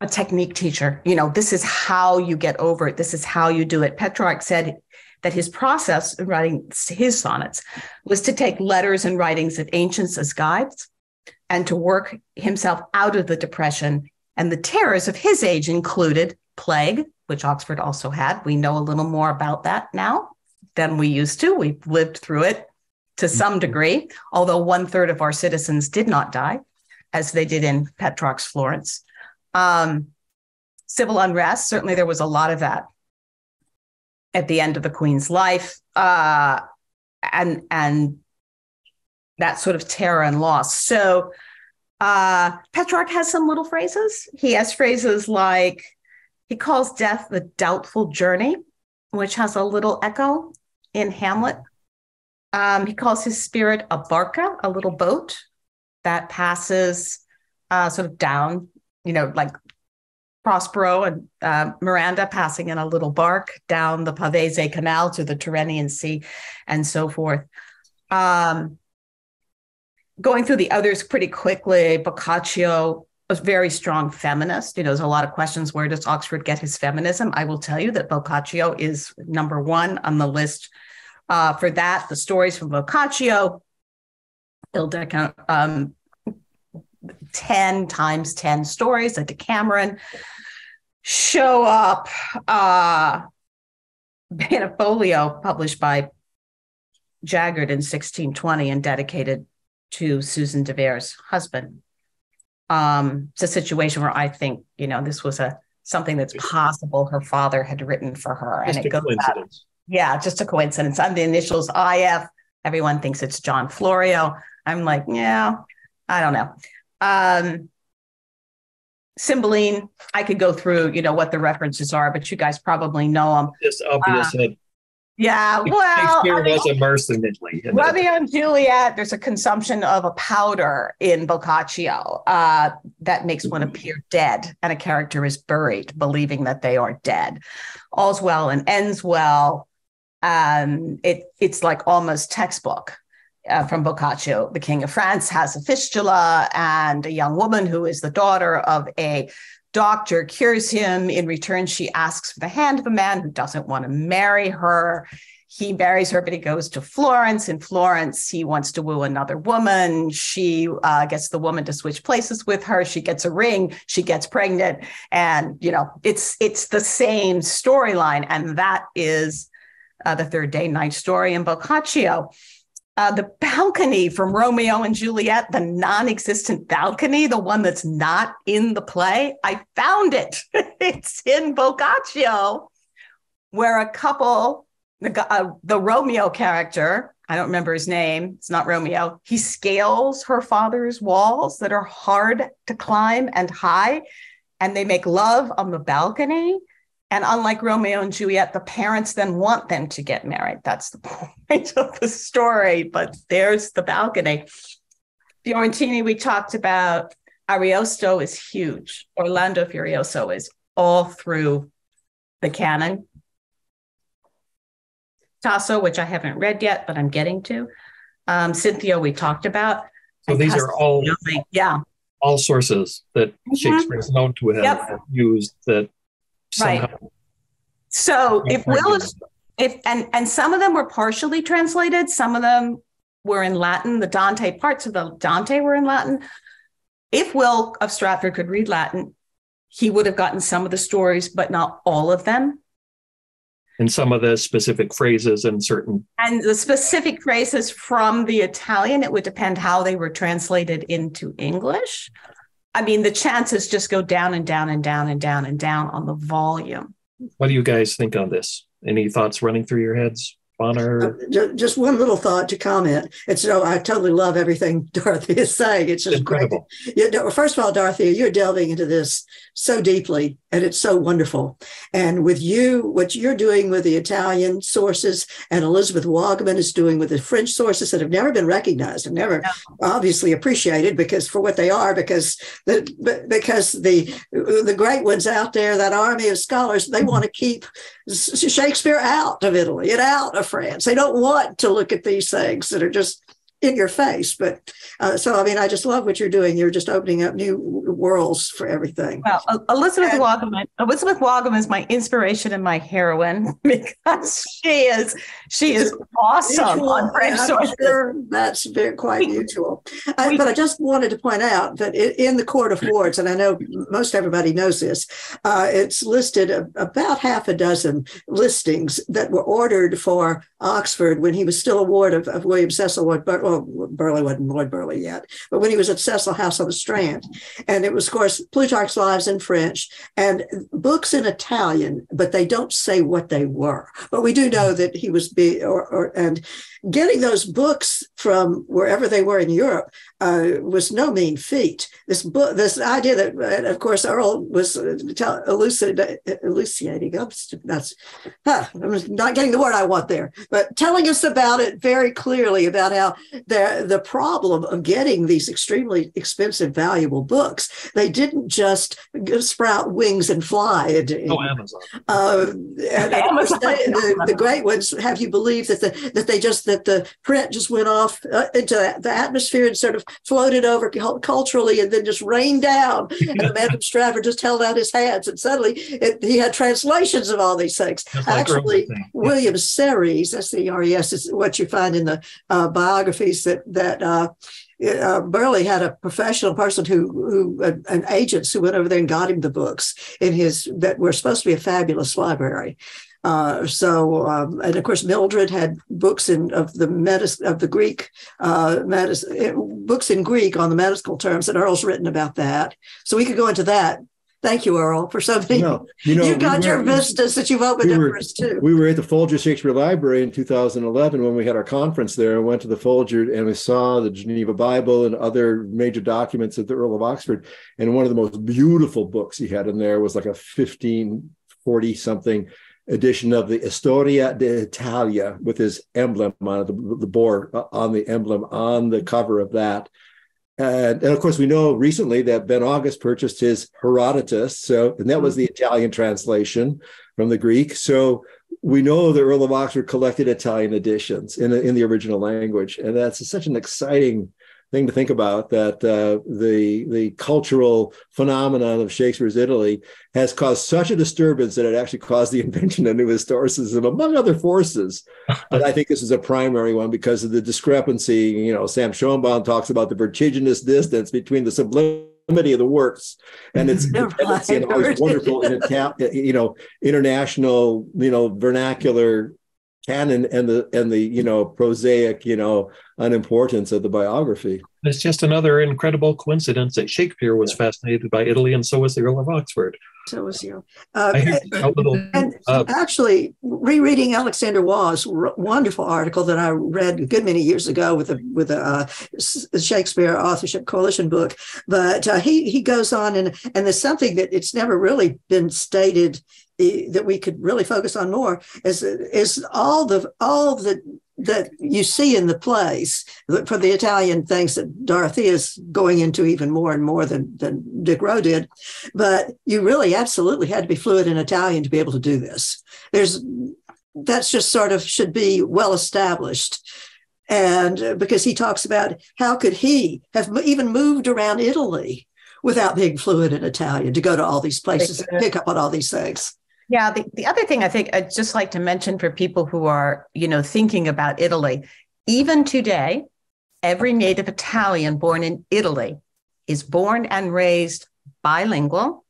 a technique teacher. You know, this is how you get over it. This is how you do it. Petrarch said that his process in writing his sonnets was to take letters and writings of ancients as guides and to work himself out of the depression. And the terrors of his age included plague, which Oxford also had. We know a little more about that now than we used to. We've lived through it to some mm-hmm. degree, although one third of our citizens did not die, as they did in Petrarch's Florence. Um, civil unrest, certainly there was a lot of that at the end of the Queen's life, uh, and and that sort of terror and loss. So uh, Petrarch has some little phrases. He has phrases like he calls death the doubtful journey, which has a little echo in Hamlet um, he calls his spirit a barca, a little boat that passes uh, sort of down, you know, like Prospero and uh, Miranda passing in a little bark down the Pavese Canal to the Tyrrhenian Sea and so forth. Um, going through the others pretty quickly, Boccaccio was very strong feminist. You know, there's a lot of questions. Where does Oxford get his feminism? I will tell you that Boccaccio is number one on the list uh, for that, the stories from Boccaccio, Ildeca, um, 10 times 10 stories, a Decameron, show up uh, in a folio published by Jaggard in 1620 and dedicated to Susan de Vere's husband. Um, it's a situation where I think, you know, this was a something that's possible her father had written for her. Just and it goes coincidence. Yeah, just a coincidence. I'm the initials IF. Everyone thinks it's John Florio. I'm like, yeah, I don't know. Um, Cymbeline, I could go through, you know, what the references are, but you guys probably know them. Just obvious. Uh, yeah, well, Shakespeare I mean, was immersed in Italy. Romeo and Juliet, there's a consumption of a powder in Boccaccio uh, that makes one appear dead, and a character is buried, believing that they are dead. All's well and ends well um, it, it's like almost textbook uh, from Boccaccio. The King of France has a fistula, and a young woman who is the daughter of a doctor cures him. In return, she asks for the hand of a man who doesn't want to marry her. He marries her, but he goes to Florence. In Florence, he wants to woo another woman. She uh, gets the woman to switch places with her. She gets a ring. She gets pregnant, and you know it's it's the same storyline, and that is uh, the third day night story in Boccaccio uh, the balcony from Romeo and Juliet, the non existent balcony, the one that's not in the play. I found it. (laughs) it's in Boccaccio, where a couple, the, uh, the Romeo character, I don't remember his name, it's not Romeo, he scales her father's walls that are hard to climb and high, and they make love on the balcony. And unlike Romeo and Juliet, the parents then want them to get married. That's the (laughs) point of the story. But there's the balcony. Fiorentini, we talked about. Ariosto is huge. Orlando Furioso is all through the canon. Tasso, which I haven't read yet, but I'm getting to. Um, Cinthio, we talked about. So these are all yeah all sources that mm-hmm. Shakespeare is known to have yep. used that Right. So if Will, if and and some of them were partially translated, some of them were in Latin. The Dante parts of the Dante were in Latin. If Will of Stratford could read Latin, he would have gotten some of the stories, but not all of them. And some of the specific phrases and certain. And the specific phrases from the Italian, it would depend how they were translated into English. I mean, the chances just go down and down and down and down and down on the volume. What do you guys think on this? Any thoughts running through your heads? Bonner? Uh, just one little thought to comment. It's so I totally love everything (laughs) Dorothy is saying. It's just Incredible. great. You first of all, Dorothy, you're delving into this so deeply and it's so wonderful. And with you, what you're doing with the Italian sources and Elizabeth Waugaman is doing with the French sources that have never been recognized and never obviously appreciated because for what they are, because the because the the great ones out there, that army of scholars, they want to keep Shakespeare out of Italy and out of France. They don't want to look at these things that are just in your face. But uh, so, I mean, I just love what you're doing. You're just opening up new worlds for everything. Well, Elizabeth and, Waugaman, Elizabeth Waugaman is my inspiration and my heroine (laughs) because she is she is awesome mutual, on French sources. Sure that's very quite mutual. I, but I just wanted to point out that in the Court of Wards, and I know most everybody knows this, uh, it's listed about half a dozen listings that were ordered for Oxford when he was still a ward of, of William Cecil Ward. But well, Burghley wasn't Lord Burghley yet, but when he was at Cecil House on the Strand, and it was, of course, Plutarch's Lives in French and books in Italian, but they don't say what they were. But we do know that he was be or, or and getting those books from wherever they were in Europe uh, was no mean feat. This book, this idea that, of course, Earl was uh, elucidating, elucidating that's, huh, I'm not getting the word I want there, but telling us about it very clearly about how the, the problem of getting these extremely expensive, valuable books, they didn't just sprout wings and fly. Into, oh, Amazon. Uh, and, (laughs) Amazon. They, the, the, great ones have you believe that the, that they just that the print just went off uh, into the atmosphere and sort of floated over culturally and then just rained down. (laughs) and the man from Stratford just held out his hands, and suddenly it, he had translations of all these things. Like Actually, William Serres, S E R E S, is what you find in the uh, biographies that that. Uh, uh, Burghley had a professional person who, who uh, an agents who went over there and got him the books in his that were supposed to be a fabulous library. Uh, so, um, and of course, Mildred had books in of the medis- of the Greek uh, medicine, eh, books in Greek on the medical terms, and Earl's written about that. So we could go into that. Thank you, Earl, for something. No, you know, (laughs) you've got we your were, vistas that you've opened we were, up for us too. We were at the Folger Shakespeare Library in 2011 when we had our conference there. and went to the Folger and we saw the Geneva Bible and other major documents of the Earl of Oxford. And one of the most beautiful books he had in there was like a 1540 something edition of the Historia d'Italia with his emblem on it, the, the boar uh, on the emblem on the cover of that. And, and, of course, we know recently that Ben August purchased his Herodotus. So, and that was mm-hmm. the Italian translation from the Greek. So we know the Earl of Oxford collected Italian editions in, in the original language. And that's such an exciting thing to think about that uh, the the cultural phenomenon of Shakespeare's Italy has caused such a disturbance that it actually caused the (laughs) invention of new historicism, among other forces. but I think this is a primary one because of the discrepancy. You know, Sam Schoenbaum talks about the vertiginous distance between the sublimity of the works and its (laughs) dependency and always (laughs) wonderful in you know international you know vernacular canon and the and the you know prosaic you know unimportance of the biography. It's just another incredible coincidence that shakespeare was fascinated by italy and so was the earl of oxford. So was you. Uh, and, little, and uh, actually rereading alexander waugh's wonderful article that i read a good many years ago with a with a uh, shakespeare authorship coalition book but uh, he he goes on and and there's something that it's never really been stated that we could really focus on more is is all the all the that you see in the plays for the Italian things that Dorothea is going into even more and more than, than Dick Roe did. But you really absolutely had to be fluent in Italian to be able to do this. There's that's just sort of should be well established. And uh, because he talks about how could he have even moved around Italy without being fluent in Italian to go to all these places and pick up on all these things. Yeah, the, the other thing I think I'd just like to mention for people who are, you know, thinking about Italy, even today, every native Italian born in Italy is born and raised bilingual,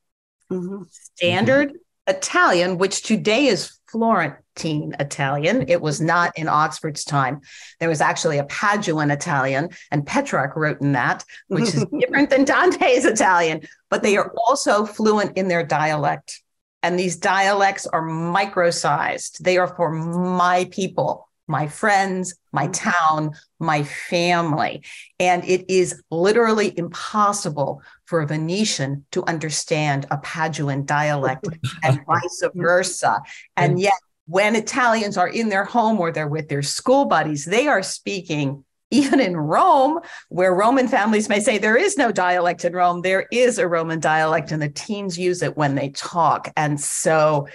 mm-hmm. standard mm-hmm. Italian, which today is Florentine Italian. It was not in Oxford's time. There was actually a Paduan Italian, and Petrarch wrote in that, which is (laughs) different than Dante's Italian, but they are also fluent in their dialect. And these dialects are micro-sized. They are for my people, my friends, my mm-hmm. town, my family. And it is literally impossible for a Venetian to understand a Paduan dialect (laughs) and vice versa. And yet, when Italians are in their home or they're with their school buddies, they are speaking even in Rome, where Roman families may say there is no dialect in Rome, there is a Roman dialect, and the teens use it when they talk. And so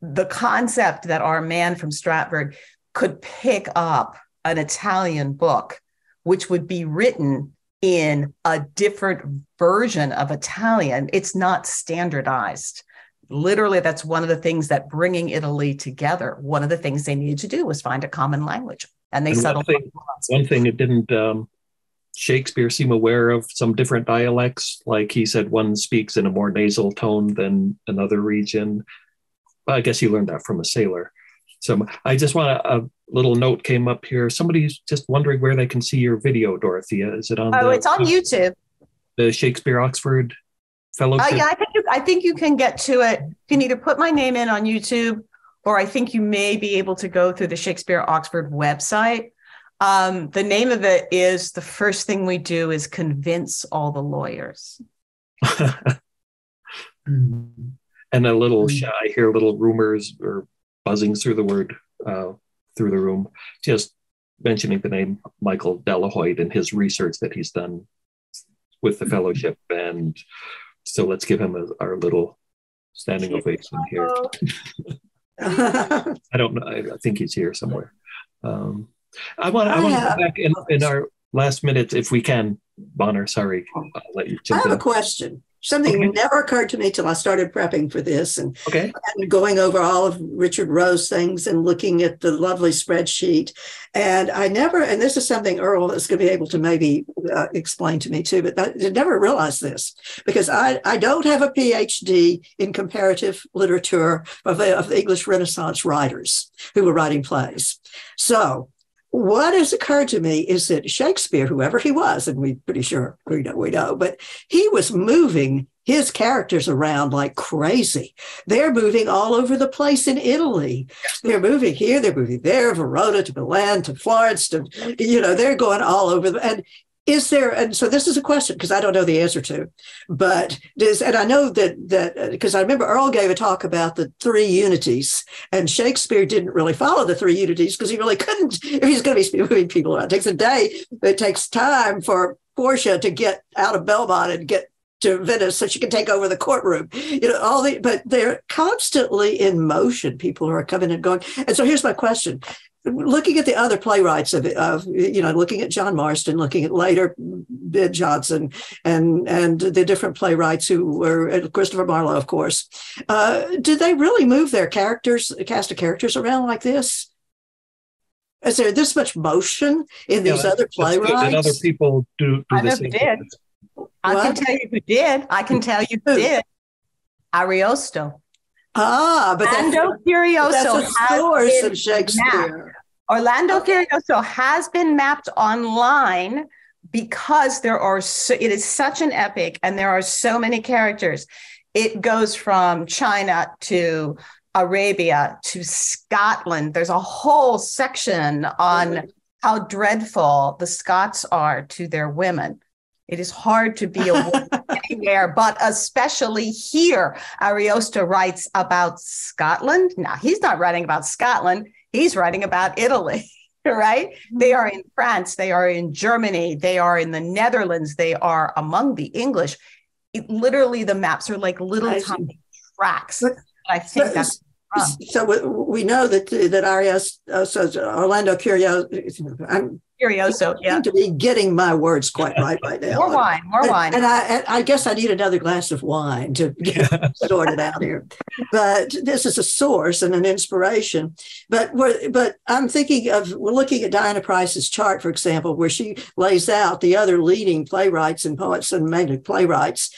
the concept that our man from Stratford could pick up an Italian book, which would be written in a different version of Italian, it's not standardized literally that's one of the things that bringing italy together one of the things they needed to do was find a common language and they and settled one thing, one thing it didn't um, shakespeare seem aware of some different dialects. Like he said one speaks in a more nasal tone than another region. I guess he learned that from a sailor. So i just want a, a little note came up here. Somebody's just wondering where they can see your video dorothea. Is it on oh the, it's on youtube. The shakespeare oxford fellowship? Uh, yeah, I think you, I think you can get to it. You can either put my name in on YouTube, or I think you may be able to go through the Shakespeare Oxford website. Um, the name of it is the first thing we do is convince all the lawyers. (laughs) and a little mm. shy, I hear little rumors or buzzing through the word uh, through the room, just mentioning the name Michael Delahoyde and his research that he's done with the fellowship (laughs) and so let's give him a, our little standing ovation here. (laughs) I don't know. I, think he's here somewhere. Um, I want. I, I want to go back in, in our last minute, if we can. Bonner, sorry, I'll let you. I have in. a question. Something okay. never occurred to me till I started prepping for this and, okay. and going over all of Richard Roe's things and looking at the lovely spreadsheet. And I never, and this is something Earl is going to be able to maybe uh, explain to me too, but I never realized this because I, I don't have a PhD in comparative literature of, of the English Renaissance writers who were writing plays. So what has occurred to me is that Shakespeare, whoever he was, and we're pretty sure we know, we know, but he was moving his characters around like crazy. They're moving all over the place in Italy. They're moving here, they're moving there, Verona to Milan to Florence to, you know, they're going all over. And is there and so this is a question because i don't know the answer to but does and i know that that because uh, i remember earl gave a talk about the three unities and shakespeare didn't really follow the three unities because he really couldn't if he's going to be moving people around it takes a day it takes time for portia to get out of belmont and get to Venice so she can take over the courtroom. You know, all the, but they're constantly in motion. People who are coming and going. And so here's my question. Looking at the other playwrights of, of you know, looking at John Marston, looking at later Ben Jonson, and and the different playwrights who were Christopher Marlowe, of course. Uh, did they really move their characters, cast of characters around like this? Is there this much motion in these other playwrights? And other people do, do I the same did. I can tell you who did. I can tell you who did. Ariosto. Ah, but Orlando that's, Furioso that's a source of Shakespeare. Orlando okay. Furioso has been mapped online because there are so, it is such an epic and there are so many characters. It goes from China to Arabia to Scotland. There's a whole section on how dreadful the Scots are to their women. It is hard to be a woman (laughs) anywhere, but especially here. Ariosto writes about Scotland. Now, he's not writing about Scotland, he's writing about Italy, (laughs) right? They are in France, they are in Germany, they are in the Netherlands, they are among the English. It, literally, the maps are like little tiny tracks. But, I think but, that's so we know that that Arias uh, says Orlando Curio. I'm Curioso, yeah. to be getting my words quite right right now. more wine, more and, wine. And I, I guess I need another glass of wine to get (laughs) sorted out here. But this is a source and an inspiration. But we're, but I'm thinking of we're looking at Diana Price's chart, for example, where she lays out the other leading playwrights and poets and mainly playwrights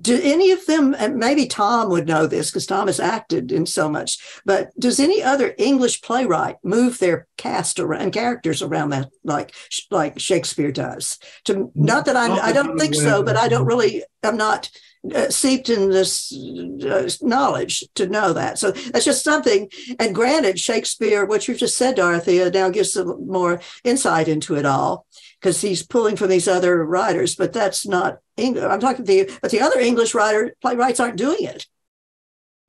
do any of them and maybe tom would know this because tom has acted in so much but does any other english playwright move their cast around characters around that like like shakespeare does? To not that i i don't think so but i don't really i'm not uh, seeped in this uh, knowledge to know that. So that's just something and granted shakespeare what you've just said dorothea now gives some more insight into it all because he's pulling from these other writers, but that's not English. I'm talking to you, but the other English writer playwrights aren't doing it.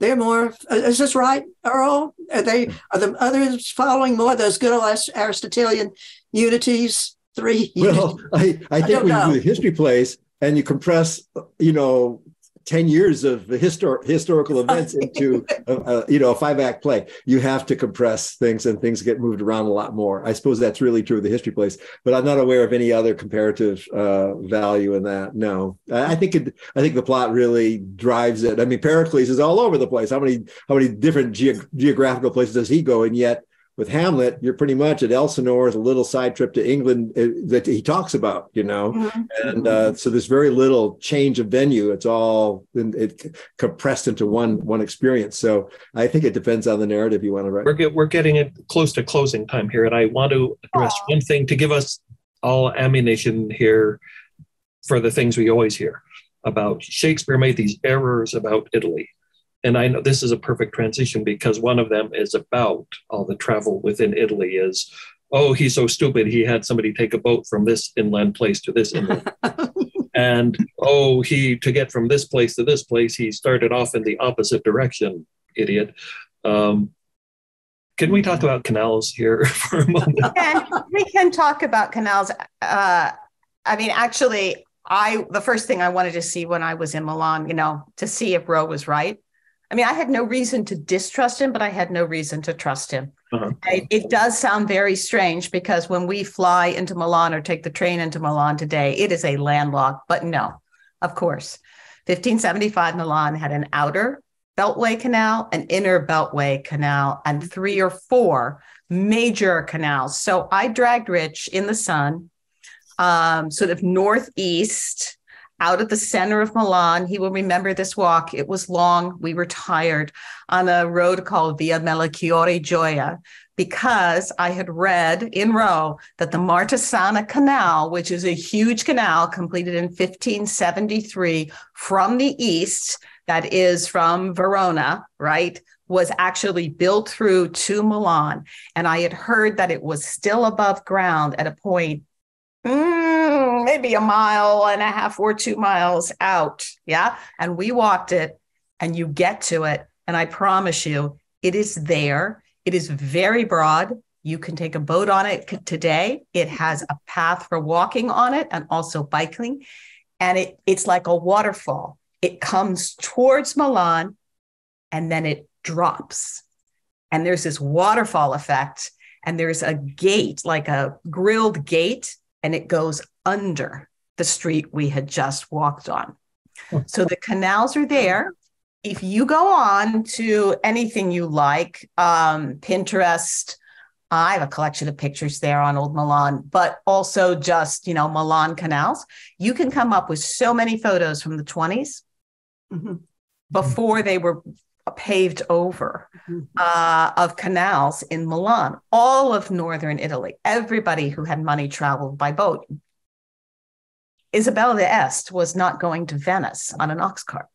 They're more. Uh, is this right, Earl? Are they are the others following more those good old Aristotelian unities? Three. Well, I I think I when you do the history plays and you compress, you know, 10 years of histor- historical events into a, a, you know a five act play you have to compress things and things get moved around a lot more. I suppose that's really true of the history plays but i'm not aware of any other comparative uh, value in that no. I think it, i think the plot really drives it. I mean pericles is all over the place. How many how many different ge- geographical places does he go and yet with Hamlet, you're pretty much at Elsinore's a little side trip to England uh, that he talks about, you know, mm-hmm. and uh, so there's very little change of venue. It's all in, it compressed into one one experience. So I think it depends on the narrative you want to write. We're get, we're getting it close to closing time here, and I want to address Aww. one thing to give us all ammunition here for the things we always hear about Shakespeare made these errors about Italy and I know this is a perfect transition because one of them is about all the travel within Italy is, oh, he's so stupid. He had somebody take a boat from this inland place to this inland. (laughs) and oh, he to get from this place to this place, he started off in the opposite direction, idiot. Um, can we talk about canals here (laughs) for a moment? We can, we can talk about canals. Uh, I mean, actually, I the first thing I wanted to see when I was in Milan, you know, to see if Roe was right I mean, I had no reason to distrust him, but I had no reason to trust him. Uh-huh. It, it, does sound very strange because when we fly into Milan or take the train into Milan today, it is a landlocked, but no, of course. 1575 Milan had an outer beltway canal, an inner beltway canal, and three or four major canals. So I dragged Rich in the sun, um, sort of northeast out at the center of Milan. He will remember this walk. It was long. We were tired on a road called Via Melchiorre Gioia because I had read in Rome that the Martesana Canal, which is a huge canal completed in 1573 from the east, that is from Verona, right? Was actually built through to Milan. And I had heard that it was still above ground at a point mm, maybe a mile and a half or two miles out. Yeah. And we walked it and you get to it. And I promise you, it is there. It is very broad. You can take a boat on it today. It has a path for walking on it and also biking. and it, it's like a waterfall. It comes towards Milan and then it drops. And there's this waterfall effect, and there's a gate, like a grilled gate, and it goes under the street we had just walked on. So the canals are there. If you go on to anything you like, um, Pinterest, I have a collection of pictures there on Old Milan, but also just, you know, Milan canals. You can come up with so many photos from the 20s mm-hmm. before they were paved over mm-hmm. uh, of canals in Milan, all of northern Italy. Everybody who had money traveled by boat. Isabella d'Este was not going to Venice on an ox cart.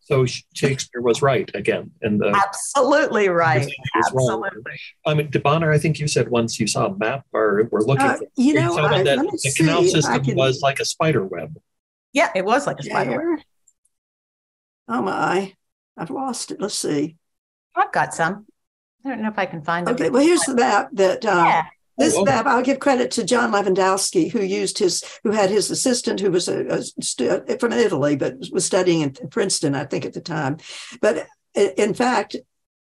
So Shakespeare was right again. In the absolutely right. Absolutely. I mean, DeBonner, I think you said once you saw a map or we're looking uh, for you know I, that the canal system can... was like a spider web. Yeah, it was like a spider web. Oh my. I've lost it. Let's see. I've got some. I don't know if I can find it. Okay, well, here's the map that uh, yeah. This oh, map, I'll give credit to John Lewandowski, who used his, who had his assistant, who was a, a stu- from Italy, but was studying in Princeton, I think, at the time. But in fact,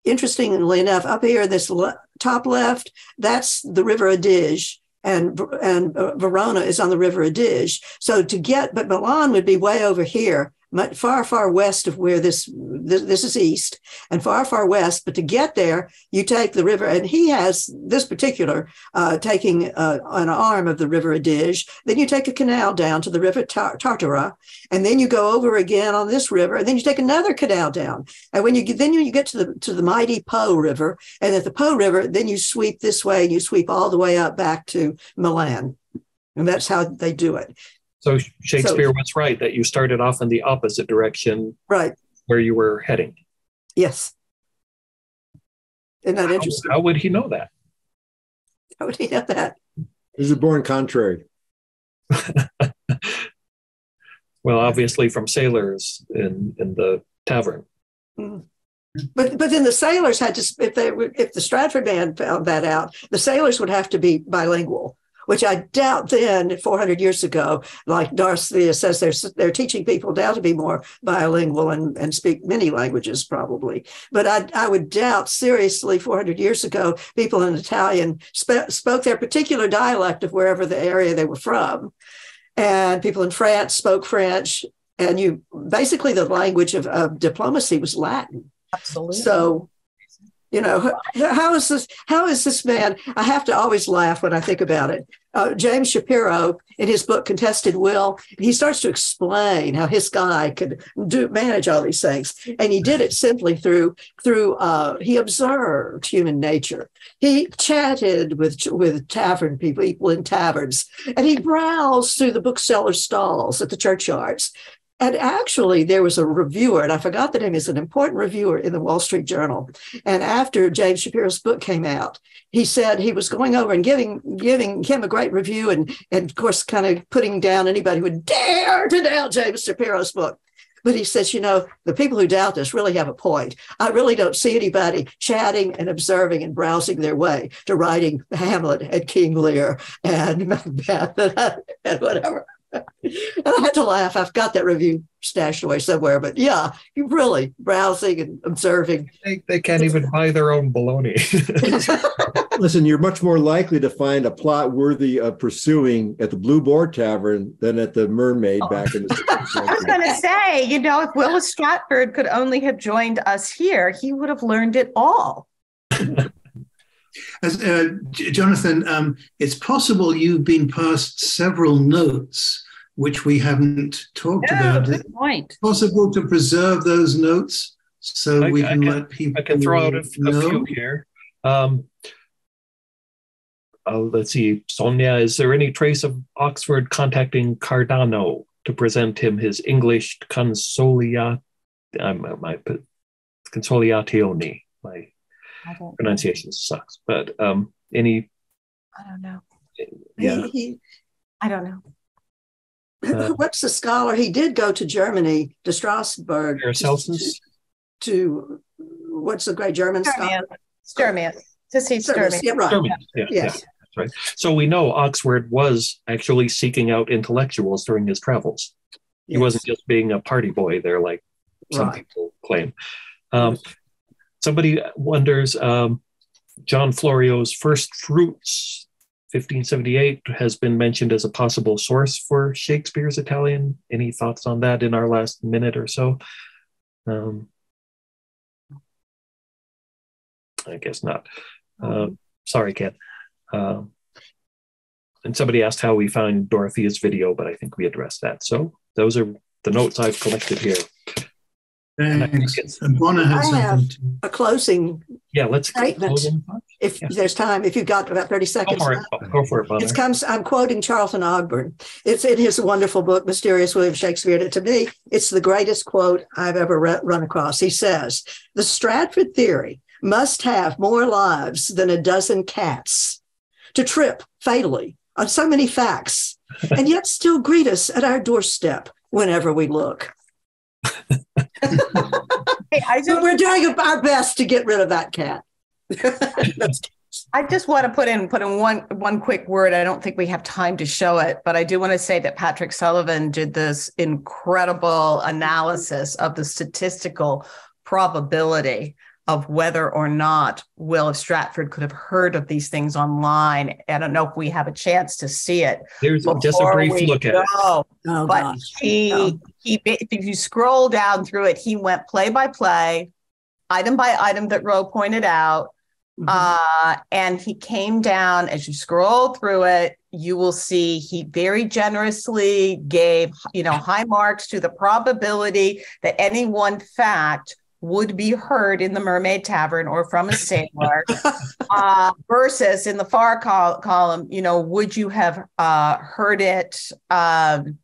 interestingly enough, up here, this le- top left, that's the River Adige and and uh, Verona is on the River Adige. So to get, but Milan would be way over here, far, far west of where this, this, this is east and far, far west. But to get there, you take the river, and he has this particular uh, taking uh, an arm of the River Adige. Then you take a canal down to the River Tar- Tartara, and then you go over again on this river, and then you take another canal down. And when you get, then you get to the to the mighty Po River, and at the Po River, then you sweep this way, and you sweep all the way up back to Milan. And that's how they do it. So Shakespeare so, was right that you started off in the opposite direction, right, where you were heading. Yes. Isn't that how, interesting? How would he know that? How would he know that? He's a born contrary. (laughs) well, obviously from sailors in in the tavern. Mm. But but then the sailors had to if they if the Stratford man found that out, the sailors would have to be bilingual which I doubt then 400 years ago, like Darcy says, they're, they're teaching people now to be more bilingual and, and speak many languages probably. But I, I would doubt seriously 400 years ago, people in Italian sp- spoke their particular dialect of wherever the area they were from. And people in France spoke French. And you basically the language of, of diplomacy was Latin. Absolutely. So you know, how is this? How is this man? I have to always laugh when I think about it. Uh, James Shapiro, in his book Contested Will, he starts to explain how his guy could do manage all these things, and he did it simply through through uh, he observed human nature. He chatted with with tavern people, people in taverns, and he browsed through the bookseller stalls at the churchyards, and actually, there was a reviewer, and I forgot the name, is an important reviewer in the Wall Street Journal. And after James Shapiro's book came out, he said he was going over and giving giving him a great review, and, and of course, kind of putting down anybody who would dare to doubt James Shapiro's book. But he says, you know, the people who doubt this really have a point. I really don't see anybody chatting and observing and browsing their way to writing Hamlet and King Lear and Macbeth and, (laughs) whatever I had to laugh. I've got that review stashed away somewhere, but yeah, you really browsing and observing. They, they can't even buy their own bologna. (laughs) Listen, you're much more likely to find a plot worthy of pursuing at the Blue Boar Tavern than at the Mermaid oh. back in the. (laughs) I was going to say, you know, if Willis Stratford could only have joined us here, he would have learned it all. (laughs) As, uh, Jonathan, um, it's possible you've been passed several notes which we haven't talked about. Good point. possible to preserve those notes so I, we can, can, let people. I can throw out a, a few here. Um, uh, let's see, Sonia, is there any trace of Oxford contacting Cardano to present him his English consoliat, um, my consoliatione? My pronunciation sucks, but um, any? I don't know. Yeah, he, he, I don't know. Uh, (laughs) What's the scholar? He did go to Germany, to Strasbourg. To, to, what's the great German scholar? Sturmius. To see Sturmius. Yeah, right. Sturmius. Yeah, yes. Yeah, that's right. So we know Oxford was actually seeking out intellectuals during his travels. He yes. wasn't just being a party boy there, like some right. people claim. Um, somebody wonders um, John Florio's First Fruits, 1578, has been mentioned as a possible source for Shakespeare's Italian. Any thoughts on that in our last minute or so? Um, I guess not. Uh, sorry, Ken. Uh, and somebody asked how we found Dorothea's video, but I think we addressed that. So those are the notes I've collected here. Thanks. And Bonner has I have a closing. Yeah, let's statement. If yeah. there's time, if you've got about 30 seconds. Go for it. Go for it, It comes, I'm quoting Charlton Ogburn. It's in his wonderful book, Mysterious William Shakespeare. To me, it's the greatest quote I've ever re- run across. He says, The Stratford theory must have more lives than a dozen cats to trip fatally on so many facts and yet still greet us at our doorstep whenever we look. Hey, I just, we're doing our best to get rid of that cat. (laughs) I just want to put in put in one one quick word. I don't think we have time to show it, but I do want to say that Patrick Sullivan did this incredible analysis of the statistical probability of whether or not Will of Stratford could have heard of these things online. I don't know if we have a chance to see it. There's just a brief look at it. Oh, but gosh. he, oh. he, if you scroll down through it, he went play by play, item by item that Roe pointed out. Mm-hmm. Uh, and he came down as you scroll through it, you will see he very generously gave, you know, high marks to the probability that any one fact would be heard in the Mermaid Tavern or from a sailor, uh, versus in the far col- column, you know, would you have uh, heard it um,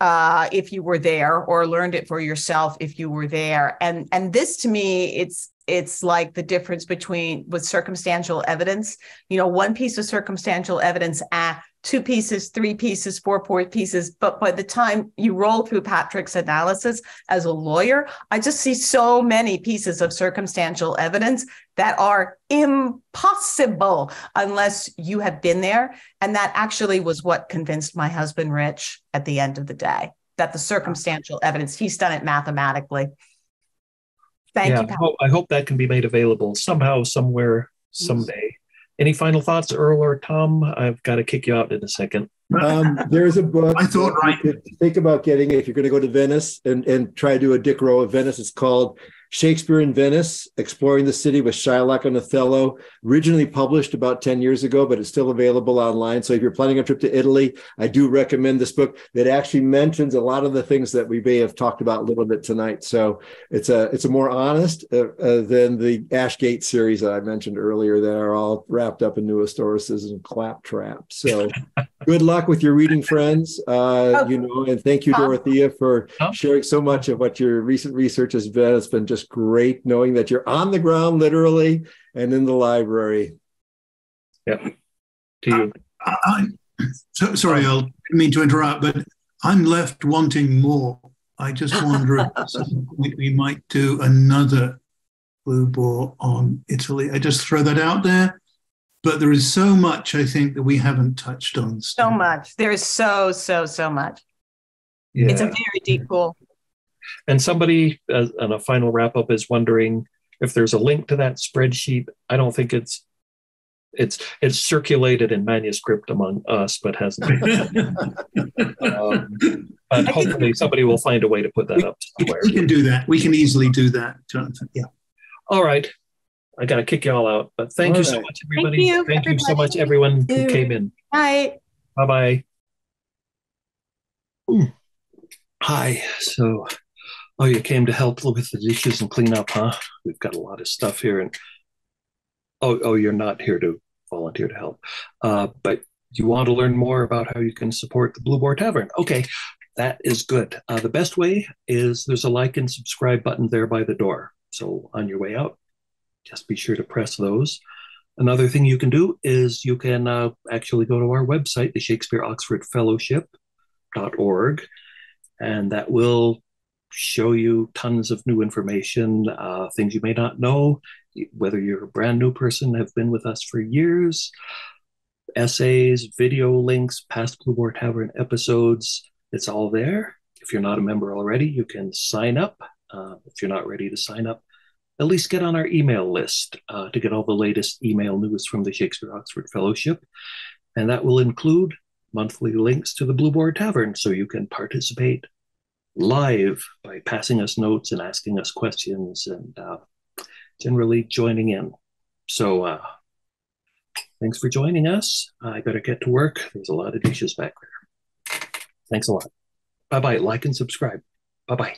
uh, if you were there or learned it for yourself if you were there? And and this to me, it's it's like the difference between with circumstantial evidence. You know, one piece of circumstantial evidence. Ah, two pieces, three pieces, four pieces. But by the time you roll through Patrick's analysis as a lawyer, I just see so many pieces of circumstantial evidence that are impossible unless you have been there. And that actually was what convinced my husband, Rich, at the end of the day, that the circumstantial evidence, he's done it mathematically. Thank yeah, you. I hope, I hope that can be made available somehow, somewhere, someday. Any final thoughts, Earl or Tom? I've got to kick you out in a second. Um, there's a book. I thought right. Think about getting it if you're going to go to Venice and, and try to do a Dick Roe of Venice. It's called Shakespeare in Venice, Exploring the City with Shylock and Othello, originally published about 10 years ago, but it's still available online. So if you're planning a trip to Italy, I do recommend this book that actually mentions a lot of the things that we may have talked about a little bit tonight. So it's a it's a more honest uh, uh, than the Ashgate series that I mentioned earlier that are all wrapped up in new historicism and claptrap. So (laughs) good luck with your reading, friends. Uh, oh. you know, and thank you, Dorothea, for sharing so much of what your recent research has been. It's been just just great knowing that you're on the ground literally and in the library. Yep. To you. I, I, so, sorry, I'll mean to interrupt, but I'm left wanting more. I just wonder if (laughs) we might do another Blue Boar on Italy. I just throw that out there. But there is so much I think that we haven't touched on. So much. There is so, so, so much. Yeah. It's a very deep pool. And somebody, uh, on a final wrap up, is wondering if there's a link to that spreadsheet. I don't think it's it's it's circulated in manuscript among us, but hasn't. (laughs) um, but hopefully, somebody will find a way to put that we, up somewhere. We can do that. We can easily do that, Jonathan. Yeah. All right. I got to kick you all out, but thank all you right. so much, everybody. Thank you, thank everybody. you so much, everyone who came in. Bye. Bye bye. Hi. So Oh, you came to help with the dishes and clean up, huh? We've got a lot of stuff here, and oh, oh, you're not here to volunteer to help, uh, but you want to learn more about how you can support the Blue Boar Tavern. Okay, that is good. Uh, the best way is there's a like and subscribe button there by the door. So on your way out, just be sure to press those. Another thing you can do is you can uh, actually go to our website, the Shakespeare Oxford Fellowship.org, and that will show you tons of new information, uh, things you may not know, whether you're a brand new person, have been with us for years, essays, video links, past Blue Boar Tavern episodes. It's all there. If you're not a member already, you can sign up. Uh, if you're not ready to sign up, at least get on our email list uh, to get all the latest email news from the Shakespeare Oxford Fellowship. And that will include monthly links to the Blue Boar Tavern so you can participate live by passing us notes and asking us questions and uh, generally joining in. So, uh, thanks for joining us. I better get to work. There's a lot of dishes back there. Thanks a lot. Bye bye. Like and subscribe. Bye bye.